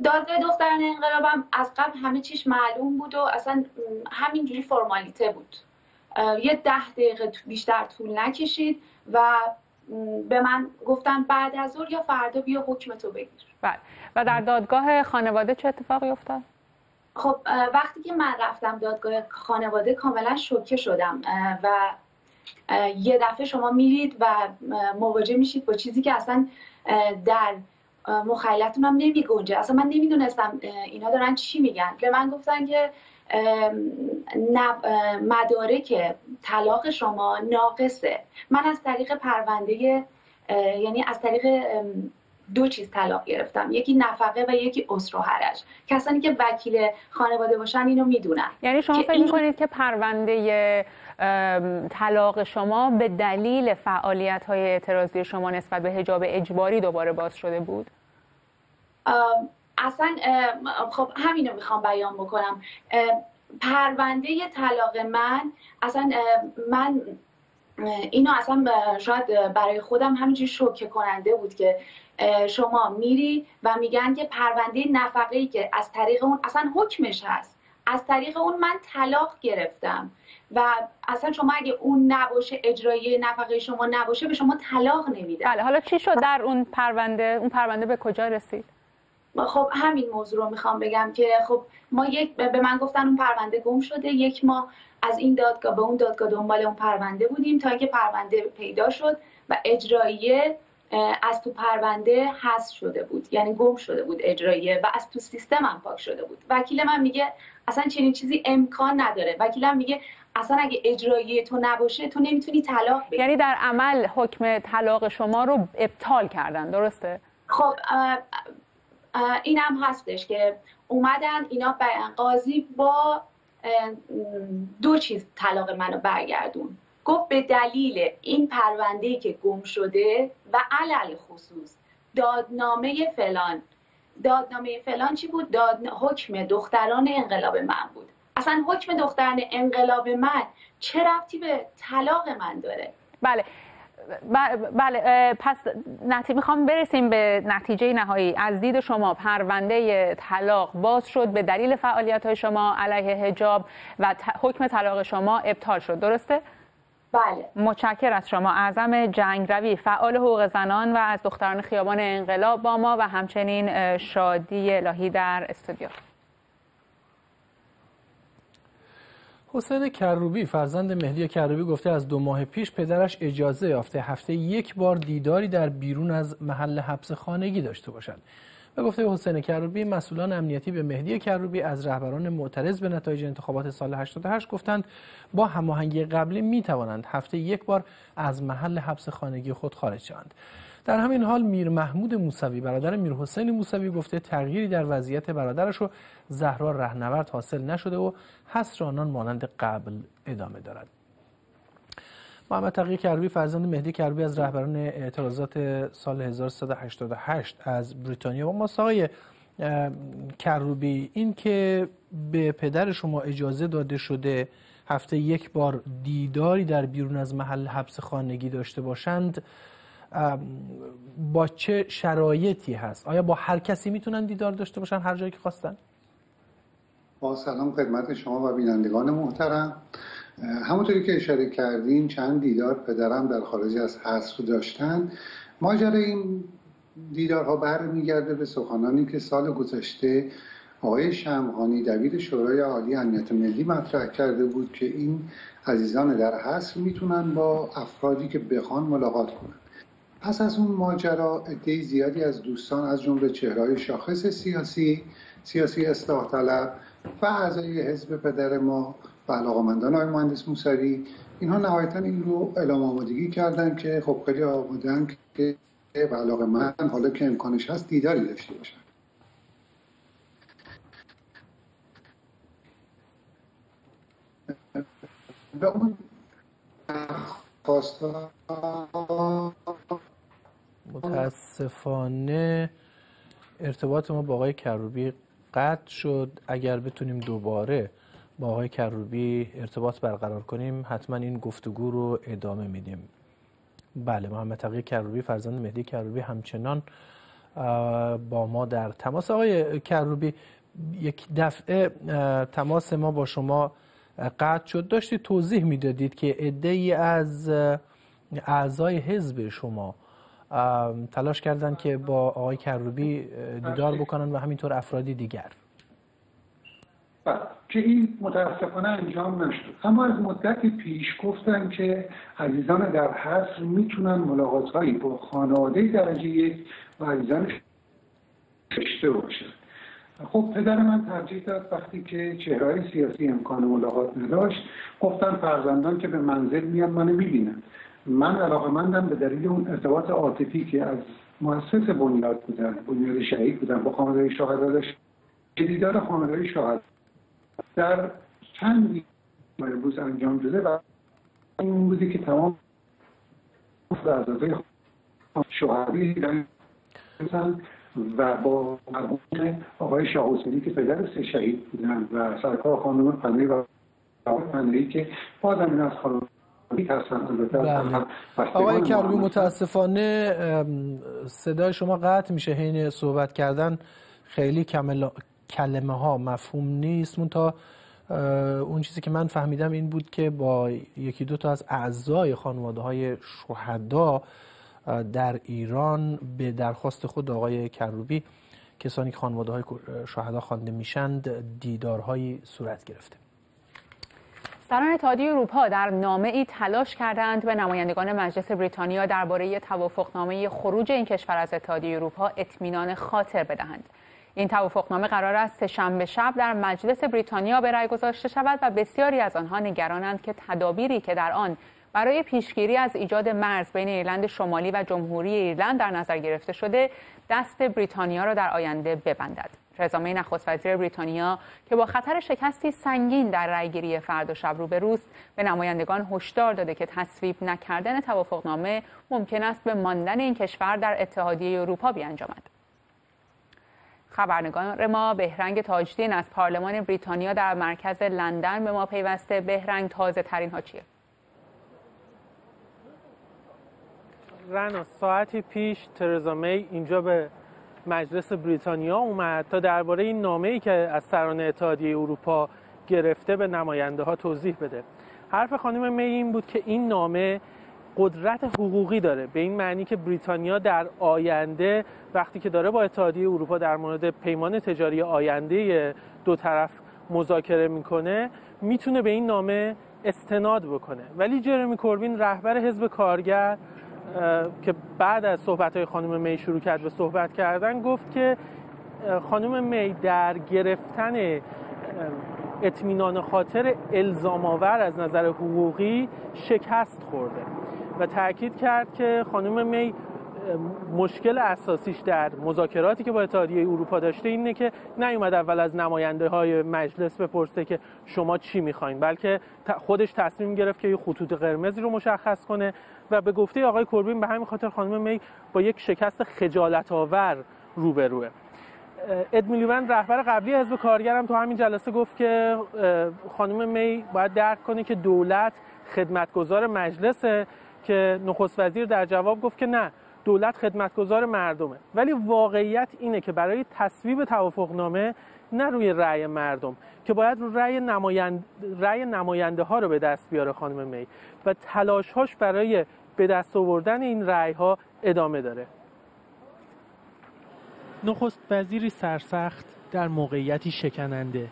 دادگاه دختران انقلابم از قبل همه چیش معلوم بود و اصلا همینجوری فرمالیته بود. یه ده دقیقه بیشتر طول نکشید و به من گفتن بعد از ظهر یا فردا بیا حکم تو بگیر. بله. و در دادگاه خانواده چه اتفاقی افتاد؟ خب وقتی که من رفتم دادگاه خانواده کاملا شوکه شدم و یه دفعه شما میرید و مواجه میشید با چیزی که اصلا در مخیلتون هم نمی گنجه اصلا من نمی‌دونستم اینا دارن چی میگن. به من گفتن که مدارک طلاق شما ناقصه. من از طریق پرونده یعنی از طریق دو چیز طلاق گرفتم. یکی نفقه و یکی اسر و حرج. کسانی که وکیل خانواده باشن اینو می‌دونن. یعنی شما فکر می‌کنید که پرونده طلاق شما به دلیل فعالیت های اعتراضی شما نسبت به حجاب اجباری دوباره باز شده بود؟ اصلا خب همینو می‌خوام بیان بکنم. پرونده طلاق من اصلا من اینو اصلا شاید برای خودم همینجوری شوکه کننده بود که شما میری و میگن که پرونده نفقه ای که از طریق اون اصلا حکمش هست. از طریق اون من طلاق گرفتم. و اصلا شما اگه اون نباشه اجرایی نفقه شما نباشه به شما طلاق نمیده بله حالا چی شد در اون پرونده؟ اون پرونده به کجا رسید؟ خب همین موضوع رو می‌خوام بگم که خب ما یک به من گفتن اون پرونده گم شده. یک ما از این دادگاه به اون دادگاه دنبال اون پرونده بودیم تا اینکه پرونده پیدا شد و اجراییه از تو پرونده حذف شده بود. یعنی گم شده بود اجراییه و از تو سیستم هم پاک شده بود. وکیل من میگه اصلا چنین چیزی امکان نداره. وکیلم میگه اصلا اگه اجرایی تو نباشه تو نمی‌تونی طلاق بدی یعنی در عمل حکم طلاق شما رو ابطال کردن درسته؟ خب این هم هستش که اومدن اینا قاضی با دو چیز طلاق منو برگردون. گفت به دلیل این پرونده که گم شده و علل خصوص دادنامه فلان. دادنامه فلان چی بود؟ داد حکم دختران انقلاب من بود. اصلا حکم دختران انقلاب من چه ربطی به طلاق من داره؟ بله. بله پس نتیجه می‌خوام برسیم به نتیجه نهایی. از دید شما پرونده طلاق باز شد به دلیل فعالیت های شما علیه حجاب و حکم طلاق شما ابطال شد. درسته؟ بله. متشکر از شما اعظم جنگ روی. فعال حقوق زنان و از دختران خیابان انقلاب با ما و همچنین شادی الهی در استودیو. حسین کروبی فرزند مهدی کروبی گفته از دو ماه پیش پدرش اجازه یافته هفته یک بار دیداری در بیرون از محل حبس خانگی داشته باشند به گفته حسین کروبی مسئولان امنیتی به مهدی کروبی از رهبران معترض به نتایج انتخابات سال 88 گفتند با هماهنگی قبلی می توانند هفته یک بار از محل حبس خانگی خود خارج شوند. در همین حال میر محمود موسوی برادر میر حسین موسوی گفته تغییری در وضعیت برادرش و زهرا رهنورد حاصل نشده و حسر آنان مانند قبل ادامه دارد. محمد تقی کربی فرزند مهدی کربی از رهبران اعتراضات سال 1388 از بریتانیا. و ماست کروبی این که به پدر شما اجازه داده شده هفته یک بار دیداری در بیرون از محل حبس خانگی داشته باشند با چه شرایطی هست؟ آیا با هر کسی می‌تونن دیدار داشته باشن هر جایی که خواستن؟ با سلام خدمت شما و بینندگان محترم. همونطوری که اشاره کردیم چند دیدار پدرم در خارج از حصر داشتن. ماجرا این دیدارها برمیگرده به سخنانی که سال گذشته آقای شمخانی دبیر شورای عالی امنیت ملی مطرح کرده بود که این عزیزان در حصر می‌تونن با افرادی که بخوان ملاقات کنند پس از اون ماجرا عده زیادی از دوستان از جمله چهرهای شاخص سیاسی سیاسی اصلاح طلب و اعضای حزب پدر ما و علاقمندان های مهندس موسوی اینها نهایتا این رو اعلام آمادگی کردن که خب خیلی آمادن که و علاقه من حالا که امکانش هست دیداری داشته باشن. به اون متاسفانه ارتباط ما با آقای کروبی قطع شد. اگر بتونیم دوباره با آقای کروبی ارتباط برقرار کنیم حتما این گفتگو رو ادامه میدیم. بله محمد تقی کروبی فرزند مهدی کروبی همچنان با ما در تماس. آقای کروبی یک دفعه تماس ما با شما قطع شد. داشتی توضیح می‌دادید که عده از اعضای حزب شما تلاش کردند که با آقای کروبی دیدار بکنن و همینطور افرادی دیگر. بله، که این متاسفانه انجام نشد. اما از مدت پیش گفتن که عزیزان در حصر می‌تونن ملاقات هایی با خانواده درجه یک و عزیزان داشته باشن. خب پدر من ترجیح داد وقتی که چهرهای سیاسی امکان ملاقات نداشت گفتن فرزندان که به منزل میان منو می‌بینن من علاقه مندم به دلیل اون ارتباط عاطفی که از مؤسس بنیاد بودن بنیاد شهید بودن با خانواده شهدا داشت که دیدار خانواده شهدا در چند امروز انجام شده و این بودی که تمام اعضای شهدی و با مرحوم آقای شاه حسینی که پدر سه شهید بودن و سرکار خانم پنهی و پنهی که بازم این از خانم. آقای کربی متاسفانه صدای شما قطع میشه. حین صحبت کردن خیلی کلمه ها مفهوم نیست. تا اون چیزی که من فهمیدم این بود که با یکی دو تا از اعضای خانواده های شهدا در ایران به درخواست خود آقای کروبی کسانی که خانواده های شهدا خوانده میشند دیدارهایی صورت گرفته. سران اتحادیه اروپا در نامه ای تلاش کردند به نمایندگان مجلس بریتانیا درباره توافقنامه خروج این کشور از اتحادیه اروپا اطمینان خاطر بدهند. این توافقنامه قرار است سهشنبه شب در مجلس بریتانیا به رأی گذاشته شود و بسیاری از آنها نگرانند که تدابیری که در آن برای پیشگیری از ایجاد مرز بین ایرلند شمالی و جمهوری ایرلند در نظر گرفته شده دست بریتانیا را در آینده ببندد. ترزا می نخست وزیر بریتانیا که با خطر شکستی سنگین در رأیگیری فرد و شب روبروست به نمایندگان هشدار داده که تصویب نکردن توافقنامه ممکن است به ماندن این کشور در اتحادیه اروپا بیانجامد. خبرنگار ما بهرنگ تاجدین از پارلمان بریتانیا در مرکز لندن به ما پیوسته بهرنگ تازه ترین ها چیه؟ رنا ساعتی پیش ترزا می اینجا به مجلس بریتانیا اومد تا درباره این نامه ای که از سران اتحادیه اروپا گرفته به نماینده ها توضیح بده. حرف خانم می این بود که این نامه قدرت حقوقی داره به این معنی که بریتانیا در آینده وقتی که داره با اتحادیه اروپا در مورد پیمان تجاری آینده دو طرف مذاکره می‌کنه می‌تونه به این نامه استناد بکنه. ولی جرمی کوربین رهبر حزب کارگر که بعد از صحبت های خانم می شروع کرد به صحبت کردن گفت که خانم می در گرفتن اطمینان خاطر الزام آور از نظر حقوقی شکست خورده و تاکید کرد که خانم می مشکل اساسیش در مذاکراتی که با اتحادیه اروپا داشته اینه که نیومد اول از نماینده های مجلس بپرسه که شما چی می‌خواین بلکه خودش تصمیم گرفت که یه خطوط قرمزی رو مشخص کنه. و به گفته آقای کوربین به همین خاطر خانم می با یک شکست خجالت آور روبروه. اد میلیون رهبر قبلی حزب کارگرم تو همین جلسه گفت که خانم می باید درک کنه که دولت خدمتگزار مجلسه که نخست وزیر در جواب گفت که نه دولت خدمتگزار مردمه. ولی واقعیت اینه که برای تصویب توافقنامه نه روی رأی مردم که باید رو رأی نمایند... رأی نماینده ها رو به دست بیاره خانم می. و تلاشهاش برای به دست آوردن این رأی ها ادامه داره. نخست وزیری سرسخت در موقعیتی شکننده.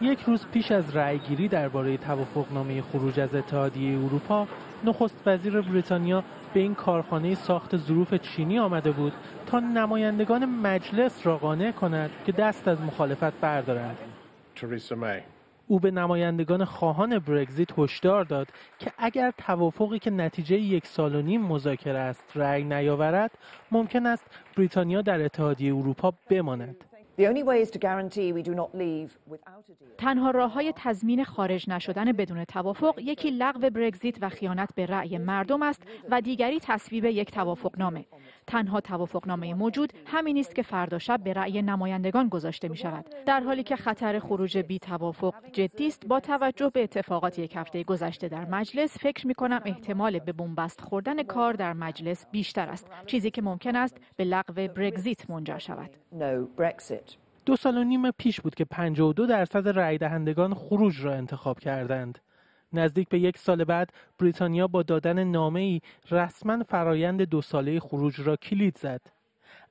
یک روز پیش از رأیگیری درباره توافقنامه خروج از اتحادیه اروپا نخست وزیر بریتانیا به این کارخانه ساخت ظروف چینی آمده بود تا نمایندگان مجلس را قانع کند که دست از مخالفت بردارند. او به نمایندگان خواهان برگزیت هشدار داد که اگر توافقی که نتیجه یک سال و نیم مذاکره است رأی نیاورد ممکن است بریتانیا در اتحادیه اروپا بماند. تنها راه های تضمین خارج نشدن بدون توافق یکی لغو برگزیت و خیانت به رأی مردم است و دیگری تصویب یک توافقنامه. تنها توافقنامه موجود همین است که فردا شب به رأی نمایندگان گذاشته می شود. در حالی که خطر خروج بی توافق جدی است با توجه به اتفاقات یک هفته گذشته در مجلس فکر می کنم احتمال به بنبست خوردن کار در مجلس بیشتر است چیزی که ممکن است به لغو برگزیت منجر شود. دو سال و نیم پیش بود که 52 درصد رأی دهندگان خروج را انتخاب کردند. نزدیک به یک سال بعد بریتانیا با دادن نامه ای رسما فرایند دو ساله خروج را کلید زد.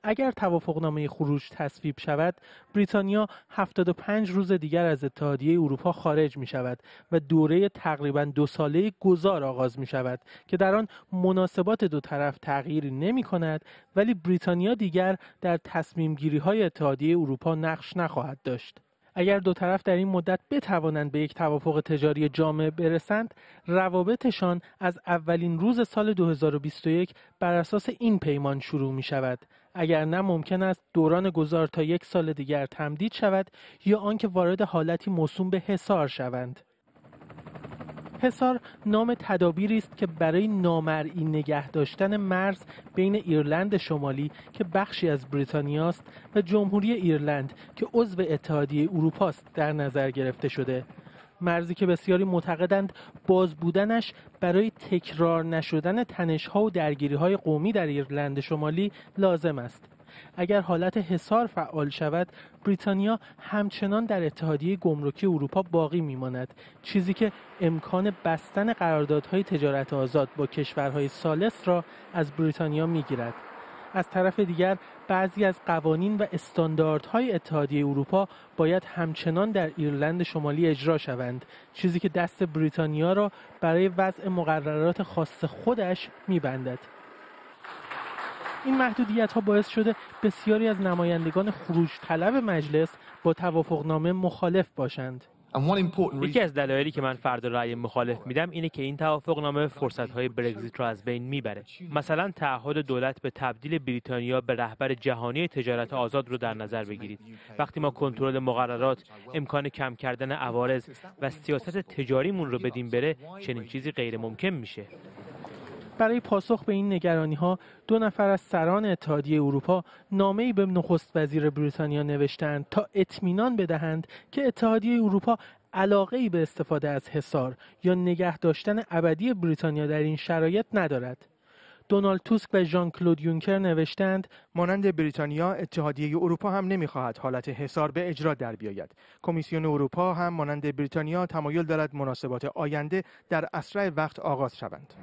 اگر توافقنامه خروج تصویب شود بریتانیا 75 روز دیگر از اتحادیه اروپا خارج می شود و دوره تقریبا دو ساله گذار آغاز می شود که در آن مناسبات دو طرف تغییری نمی کند ولی بریتانیا دیگر در تصمیم گیری های اتحادیه اروپا نقش نخواهد داشت. اگر دو طرف در این مدت بتوانند به یک توافق تجاری جامع برسند روابطشان از اولین روز سال 2021 بر اساس این پیمان شروع می شود اگر نه ممکن است دوران گذار تا یک سال دیگر تمدید شود یا آنکه وارد حالتی موسوم به حصار شوند. حصار نام تدابیری است که برای نامرئی نگه داشتن مرز بین ایرلند شمالی که بخشی از بریتانیا است و جمهوری ایرلند که عضو اتحادیه اروپا است در نظر گرفته شده. مرزی که بسیاری معتقدند باز بودنش برای تکرار نشدن تنشها و درگیری های قومی در ایرلند شمالی لازم است. اگر حالت حصار فعال شود بریتانیا همچنان در اتحادیه گمرکی اروپا باقی میماند چیزی که امکان بستن قراردادهای تجارت آزاد با کشورهای سالس را از بریتانیا می‌گیرد. از طرف دیگر بعضی از قوانین و استانداردهای اتحادیه اروپا باید همچنان در ایرلند شمالی اجرا شوند چیزی که دست بریتانیا را برای وضع مقررات خاص خودش میبندد. این محدودیت ها باعث شده بسیاری از نمایندگان خروج طلب مجلس با توافقنامه مخالف باشند. یکی از دلایلی که من فردا رأی مخالف میدم اینه که این توافقنامه های برگزیت را از بین می‌بره. مثلا تعهد دولت به تبدیل بریتانیا به رهبر جهانی تجارت آزاد رو در نظر بگیرید. وقتی ما کنترل مقررات امکان کم کردن عوارض و سیاست تجاریمون رو بدیم بره چنین چیزی غیر ممکن میشه. برای پاسخ به این نگرانی ها دو نفر از سران اتحادیه اروپا نامه‌ای به نخست وزیر بریتانیا نوشتند تا اطمینان بدهند که اتحادیه اروپا علاقه ای به استفاده از حصار یا نگه داشتن ابدی بریتانیا در این شرایط ندارد. دونالد توسک و ژان کلود یونکر نوشتند مانند بریتانیا اتحادیه اروپا هم نمی‌خواهد حالت حصار به اجرا در بیاید. کمیسیون اروپا هم مانند بریتانیا تمایل دارد مناسبات آینده در اسرع وقت آغاز شوند.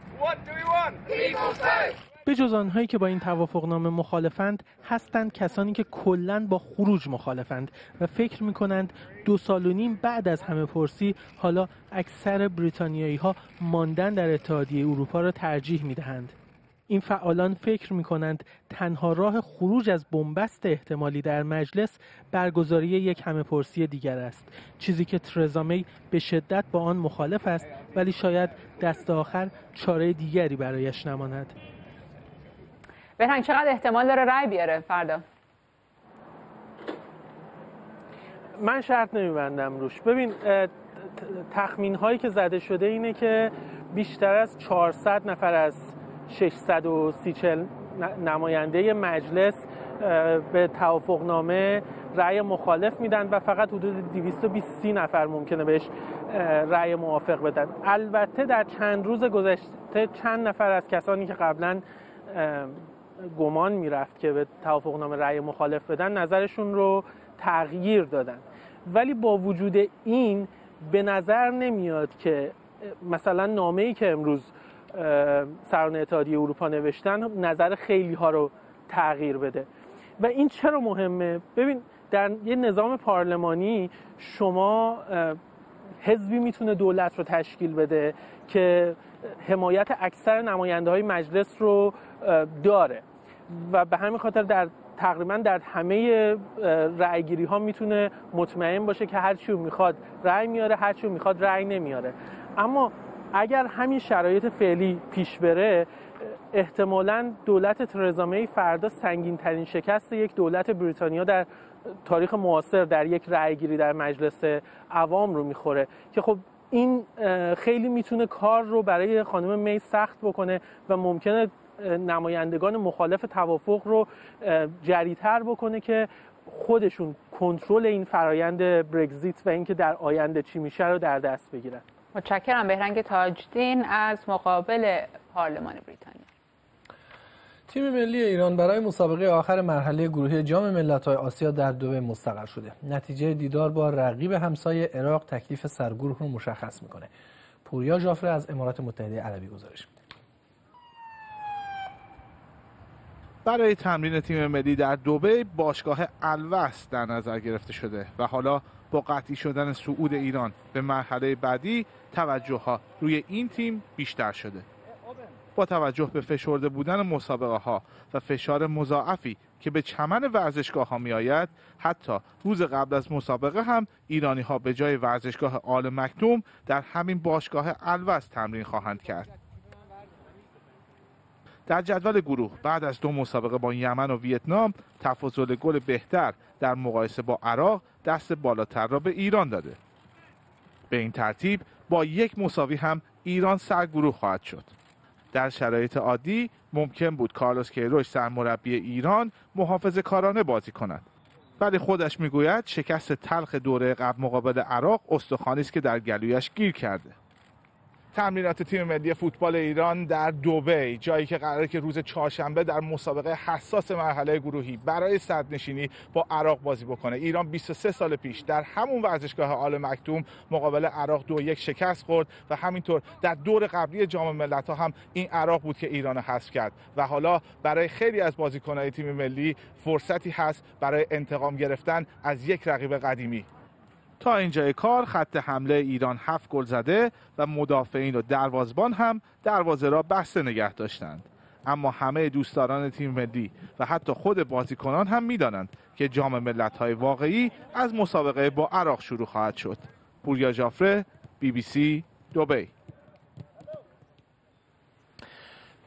به جز آنهایی که با این توافقنامه مخالفند هستند کسانی که کلا با خروج مخالفند و فکر می کنند دو سال و نیم بعد از همه پرسی حالا اکثر بریتانیایی ها ماندن در اتحادیه اروپا را ترجیح می دهند. این فعالان فکر می کنند تنها راه خروج از بنبست احتمالی در مجلس برگزاری یک همه پرسی دیگر است. چیزی که ترزامی به شدت با آن مخالف است ولی شاید دست آخر چاره دیگری برایش نماند. بهرنگ چقدر احتمال داره رای بیاره؟ فردا. من شرط نمیبندم روش. ببین تخمین هایی که زده شده اینه که بیشتر از 400 نفر از 630 نماینده مجلس به توافقنامه رأی مخالف میدن و فقط حدود 220 نفر ممکنه بهش رأی موافق بدن. البته در چند روز گذشته چند نفر از کسانی که قبلا گمان می‌رفت که به توافقنامه رأی مخالف بدن نظرشون رو تغییر دادن. ولی با وجود این به نظر نمیاد که مثلا نامه ای که امروز سران اتحادیه اروپا نوشتن نظر خیلی ها رو تغییر بده. و این چرا مهمه؟ ببین در یه نظام پارلمانی شما حزبی می‌تونه دولت رو تشکیل بده که حمایت اکثر نماینده های مجلس رو داره. و به همین خاطر در تقریبا در همه رأیگیری ها می‌تونه مطمئن باشه که هر چیو می‌خواد رأی میاره هر چیو می‌خواد رأی نمیاره. اما اگر همین شرایط فعلی پیش بره احتمالا دولت ترزا فردا سنگین ترین شکست یک دولت بریتانیا در تاریخ معاصر در یک رأیگیری در مجلس عوام رو می‌خوره. که خب این خیلی می‌تونه کار رو برای خانم می سخت بکنه و ممکنه نمایندگان مخالف توافق رو جریتر بکنه که خودشون کنترل این فرایند برگزیت و اینکه در آینده چی میشه رو در دست بگیرن. متشکرم بهرنگ تاجدین از مقابل پارلمان بریتانیا تیم ملی ایران برای مسابقه آخر مرحله گروهی جام ملت‌های آسیا در دوبه مستقر شده. نتیجه دیدار با رقیب همسایه عراق تکلیف سرگروه رو مشخص می‌کنه. پوریا جافره از امارات متحده عربی گزارش میده. برای تمرین تیم ملی در دوبه باشگاه الوس در نظر گرفته شده و حالا با قطعی شدن صعود ایران به مرحله بعدی توجه ها روی این تیم بیشتر شده. با توجه به فشرده بودن مسابقه ها و فشار مضاعفی که به چمن ورزشگاه ها می آید حتی روز قبل از مسابقه هم ایرانی ها به جای ورزشگاه آل مکتوم در همین باشگاه الوس تمرین خواهند کرد. در جدول گروه بعد از دو مسابقه با یمن و ویتنام تفاضل گل بهتر در مقایسه با عراق دست بالاتر را به ایران داده. به این ترتیب با یک مساوی هم ایران سرگروه خواهد شد. در شرایط عادی ممکن بود کارلوس کیروش سرمربی ایران محافظ کارانه بازی کند. ولی خودش می‌گوید شکست تلخ دوره قبل مقابل عراق استخوانی است که در گلویش گیر کرده. تمرینات تیم ملی فوتبال ایران در دوبی جایی که قراره که روز چهارشنبه در مسابقه حساس مرحله گروهی برای صدرنشینی با عراق بازی بکنه. ایران 23 سال پیش در همون ورزشگاه آل مکتوم مقابل عراق دو یک شکست خورد و همینطور در دور قبلی جام ملت‌ها هم این عراق بود که ایران حذف کرد. و حالا برای خیلی از بازیکنان تیم ملی فرصتی هست برای انتقام گرفتن از یک رقیب قدیمی. تا اینجای کار خط حمله ایران هفت گل زده و مدافعین و دروازبان هم دروازه را بسته نگه داشتند. اما همه دوستداران تیم ملی و حتی خود بازیکنان هم می‌دانند که جام ملت‌های واقعی از مسابقه با عراق شروع خواهد شد. پوریا جافره بی بی سی دوبی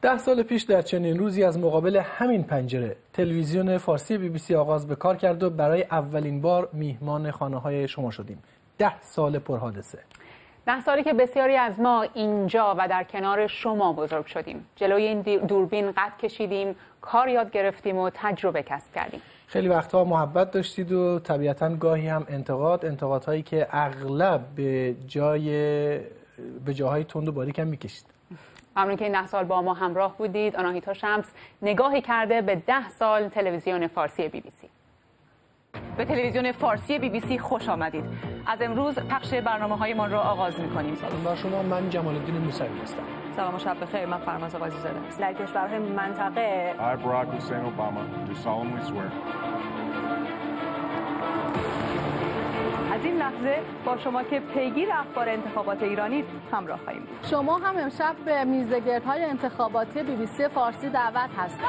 ده سال پیش در چنین روزی از مقابل همین پنجره تلویزیون فارسی بی بی سی آغاز به کار کرد و برای اولین بار میهمان خانه های شما شدیم. ده سال پرحادثه. ده سالی که بسیاری از ما اینجا و در کنار شما بزرگ شدیم. جلوی این دوربین قد کشیدیم کار یاد گرفتیم و تجربه کسب کردیم. خیلی وقتها محبت داشتید و طبیعتا گاهی هم انتقاد انتقادهایی که اغلب به جای به جاهای تند و باریک هم می‌کشید. ممنون که این ده سال با ما همراه بودید آناهیتا شمس نگاهی کرده به ده سال تلویزیون فارسی بی بی سی. به تلویزیون فارسی بی بی سی خوش آمدید. از امروز پخش برنامه های ما را آغاز می کنیم سلام بر شما من جمال الدین موسوی هستم. سلام و شب بخیر. من فرماز قاضی زاده هستم. در کشورهای منطقه I Barack Hussein Obama do solemnly swear از این لحظه با شما که پیگیر اخبار انتخابات ایرانی همراه خواهیم بود. شما هم امشب به میزگردهای انتخاباتی بی بی سی فارسی دعوت هستید.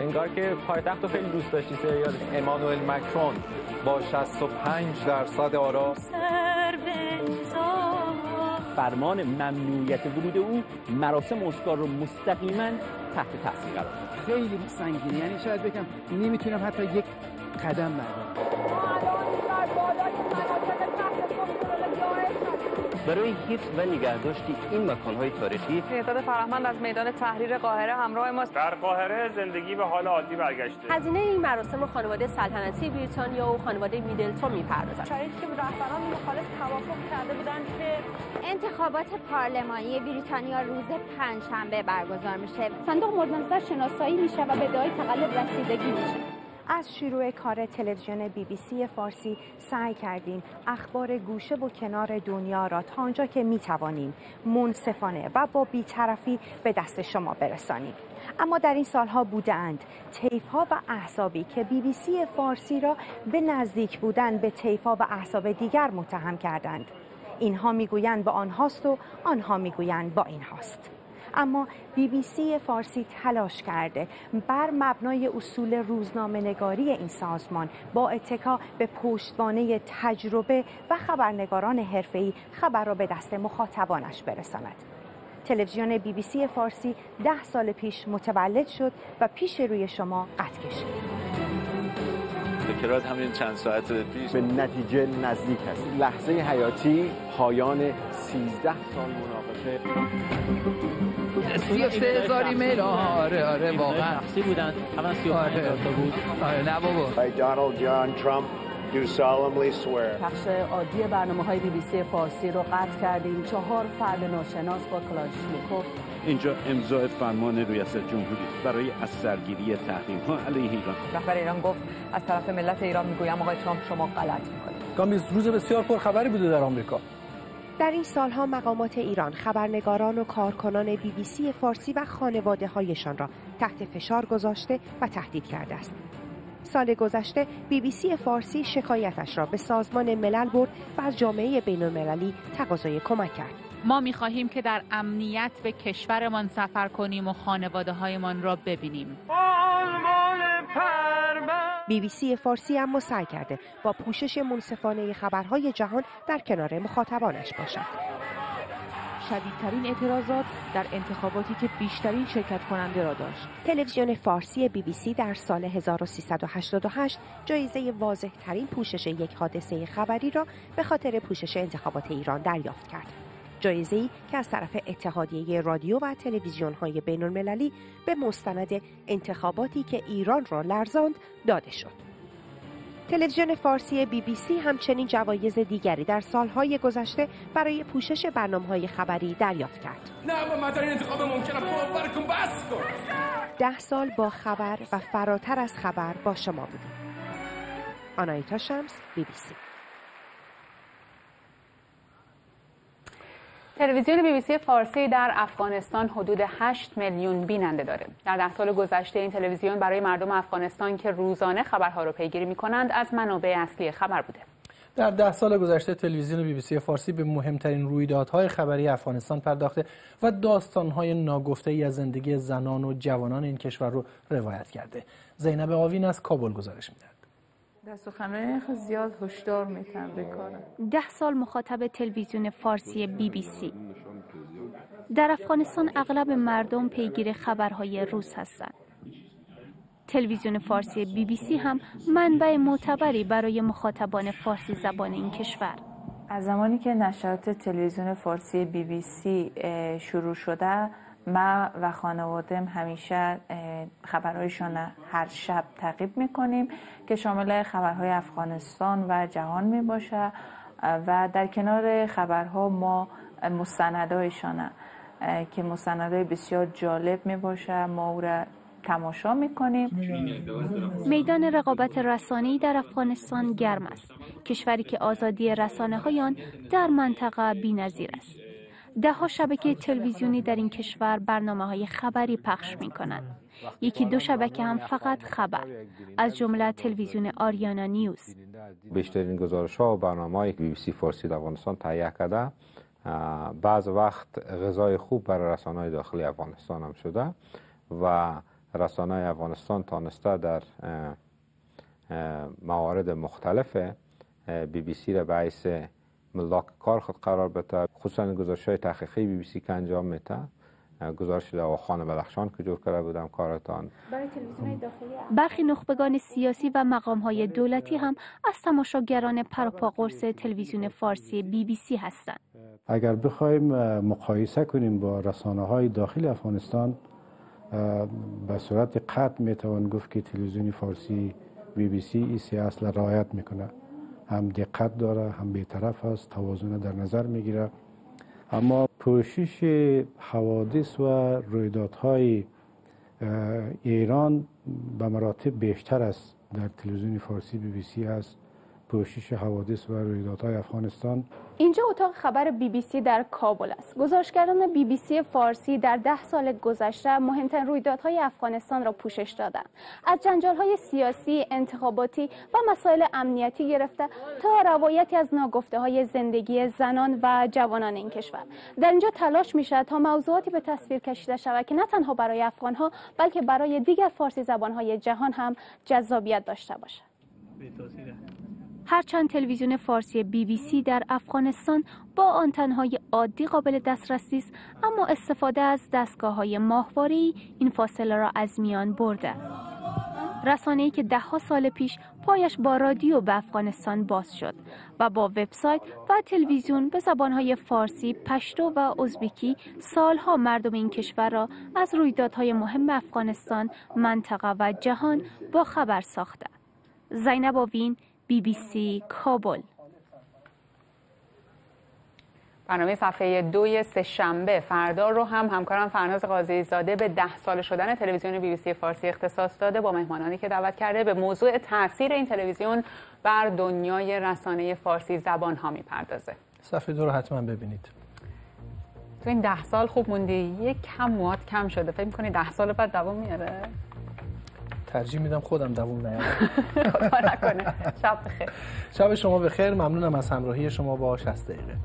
انگار که پایتخت رو خیلی دوست داشتی سریال امانوئل مکرون. با 65 درصد آرا. فرمان ممنوعیت ورود او مراسم اسکار رو مستقیما تحت تاثیر قرار داد. خیلی سنگینه. یعنی شاید بگم نمی‌تونم حتی یک قدم بردارم. برای حفظ و نگهداشت این مکانهای تاریخی مهداد فرهمند از میدان تحریر قاهره همراه ماست. در قاهره زندگی به حال عادی برگشته. هزینه این مراسم رو خانواده سلطنتی بریتانیا و خانواده میدلتون می‌پردازن شرایطی که رهبران مخالف توافق کرده بودند که انتخابات پارلمانی بریتانیا روز پنجشنبه برگزار میشه. صندوق مورد نظر شناسایی میشه و به ادعای تقلب رسیدگی میشه. از شروع کار تلویزیون بی بی سی فارسی سعی کردیم اخبار گوشه و کنار دنیا را تا آنجا که می توانیم منصفانه و با بیطرفی به دست شما برسانیم. اما در این سالها بودند طیف ها و احزابی که بی بی سی فارسی را به نزدیک بودن به طیف ها و احزاب دیگر متهم کردند. اینها می‌گویند با آنهاست و آنها می‌گویند با اینهاست. اما بی بی سی فارسی تلاش کرده بر مبنای اصول روزنامه نگاری این سازمان با اتکا به پشتوانه تجربه و خبرنگاران حرفه‌ای خبر را به دست مخاطبانش برساند. تلویزیون بی بی سی فارسی ده سال پیش متولد شد و پیش روی شما قد کشید. فکرات همین چند ساعت پیش به نتیجه نزدیک است لحظه حیاتی پایان 13 سال مناقشه سی و سه هزار ایمیل. آره آره واقعا. شخصی بودن. سی و آره. تا بود. آره نه بابا. Donald John Trump, do solemnly swear. پخش عادی برنامه های بی بی سی فارسی رو قطع کردیم. چهار فرد ناشناس با کلاشنیکوف اینجا امضاء فرمان ریاست جمهوری برای از سرگیری تحریم ها علیه ایران. رهبر ایران گفت از طرف ملت ایران می‌گویم آقای ترامپ شما غلط می‌کنید. کامبیز روز بسیار پرخبری بوده در آمریکا. در این سالها مقامات ایران خبرنگاران و کارکنان بی بی سی فارسی و خانواده هایشان را تحت فشار گذاشته و تهدید کرده است. سال گذشته بی بی سی فارسی شکایتش را به سازمان ملل برد و از جامعه بین المللی تقاضای کمک کرد. ما می خواهیم که در امنیت به کشورمان سفر کنیم و خانواده هایمان را ببینیم. بی بی سی فارسی اما سعی کرده با پوشش منصفانه خبرهای جهان در کنار مخاطبانش باشد. شدیدترین اعتراضات در انتخاباتی که بیشترین شرکت کننده را داشت. تلویزیون فارسی بی بی سی در سال 1388 جایزه واضح ترین پوشش یک حادثه خبری را به خاطر پوشش انتخابات ایران دریافت کرد. جایزه ای که از طرف اتحادیه رادیو و تلویزیون های بین المللی به مستند انتخاباتی که ایران را لرزاند داده شد. تلویزیون فارسی بی بی سی همچنین جوایز دیگری در سالهای گذشته برای پوشش برنامه های خبری دریافت کرد. نه با مدار انتخاب ممکنه باور کن بس کن ده سال با خبر و فراتر از خبر با شما بودیم. آنایتا شمس بی بی سی تلویزیون بی بی سی فارسی در افغانستان حدود 8 میلیون بیننده داره. در ده سال گذشته این تلویزیون برای مردم افغانستان که روزانه خبرها رو پیگیری می کنند از منابع اصلی خبر بوده. در ده سال گذشته تلویزیون بی بی سی فارسی به مهمترین رویدادهای خبری افغانستان پرداخته و داستانهای ناگفته ای از زندگی زنان و جوانان این کشور رو روایت کرده. زینب آوین از کابل گزارش میده. در سخنرانی زیاد هشدار میتن بکنن ده سال مخاطب تلویزیون فارسی بی بی سی در افغانستان اغلب مردم پیگیر خبرهای روز هستند. تلویزیون فارسی بی بی سی هم منبع معتبری برای مخاطبان فارسی زبان این کشور. از زمانی که نشرات تلویزیون فارسی بی بی سی شروع شده ما و خانوادم همیشه خبرهایشان هر شب تعقیب می‌کنیم که شامل خبرهای افغانستان و جهان می باشه و در کنار خبرها ما مستندهایشان که مستندهای بسیار جالب می باشه ما او را تماشا می‌کنیم. میدان رقابت رسانه‌ای در افغانستان گرم است. کشوری که آزادی رسانه هایان در منطقه بی‌نظیر است. ده ها شبکه تلویزیونی در این کشور برنامه های خبری پخش می کنند. یکی دو شبکه هم فقط خبر. از جمله تلویزیون آریانا نیوز. بیشترین گزارش ها و برنامه های بی بی سی فارسی در افغانستان تهیه کرده. بعض وقت غذای خوب برای رسانه های داخلی افغانستان هم شده و رسانه افغانستان تانسته در موارد مختلف بی بی سی را باعث ملاک کار خود قرار بده. خصوصا گزارش های تحقیقی بی بی سی که انجام میده. گزارش در خان بلخشان که جور کرده بودم کارتان. برخی نخبگان سیاسی و مقام های دولتی هم از تماشاگران پروپا قرص تلویزیون فارسی بی بی سی هستند. اگر بخوایم مقایسه کنیم با رسانه های داخل افغانستان به صورت قطع می‌توان گفت که تلویزیون فارسی بی بی سی ای سیاست رعایت می‌کنه هم دقت داره هم بیطرف است توازن در نظر می‌گیره. اما پوشش حوادث و رویدادهای ایران به مراتب بیشتر است. در تلویزیون فارسی بی بی سی است پوشش حوادث و رویدادهای افغانستان. اینجا اتاق خبر بی بی سی در کابل است. گزارشگران بی بی سی فارسی در ده سال گذشته مهمترین رویدادهای افغانستان را پوشش دادند. از جنجال های سیاسی انتخاباتی و مسائل امنیتی گرفته تا روایتی از ناگفته های زندگی زنان و جوانان این کشور. در اینجا تلاش می تا موضوعاتی به تصویر کشیده شود که نه تنها برای افغان ها بلکه برای دیگر فارسی زبان های جهان هم جذابیت داشته باشد. هرچند تلویزیون فارسی بی بی سی در افغانستان با آنتنهای عادی قابل دسترسی است اما استفاده از دستگاه های ماهواره این فاصله را از میان برده رسانه‌ای که دهها سال پیش پایش با رادیو به افغانستان باز شد و با وبسایت و تلویزیون به زبانهای فارسی، پشتو و ازبکی سالها مردم این کشور را از رویدادهای مهم افغانستان، منطقه و جهان با خبر ساخته. زینب آوین بی بی سی کابل. برنامه صفحه دوی سه شنبه فردا رو هم همکارم فرناز قاضی زاده به ده سال شدن تلویزیون بی بی سی فارسی اختصاص داده با مهمانانی که دعوت کرده به موضوع تاثیر این تلویزیون بر دنیای رسانه فارسی زبان ها می‌پردازه. صفحه دو رو حتما ببینید. تو این ده سال خوب موندی؟ یک کم مواد کم شده. فکر می‌کنی ده سال بعد دوام میاره؟ ترجیح میدم خودم دووم نیارم خدا نکنه. شب بخیر. شب شما بخیر. ممنونم از همراهی شما. با 60 دقیقه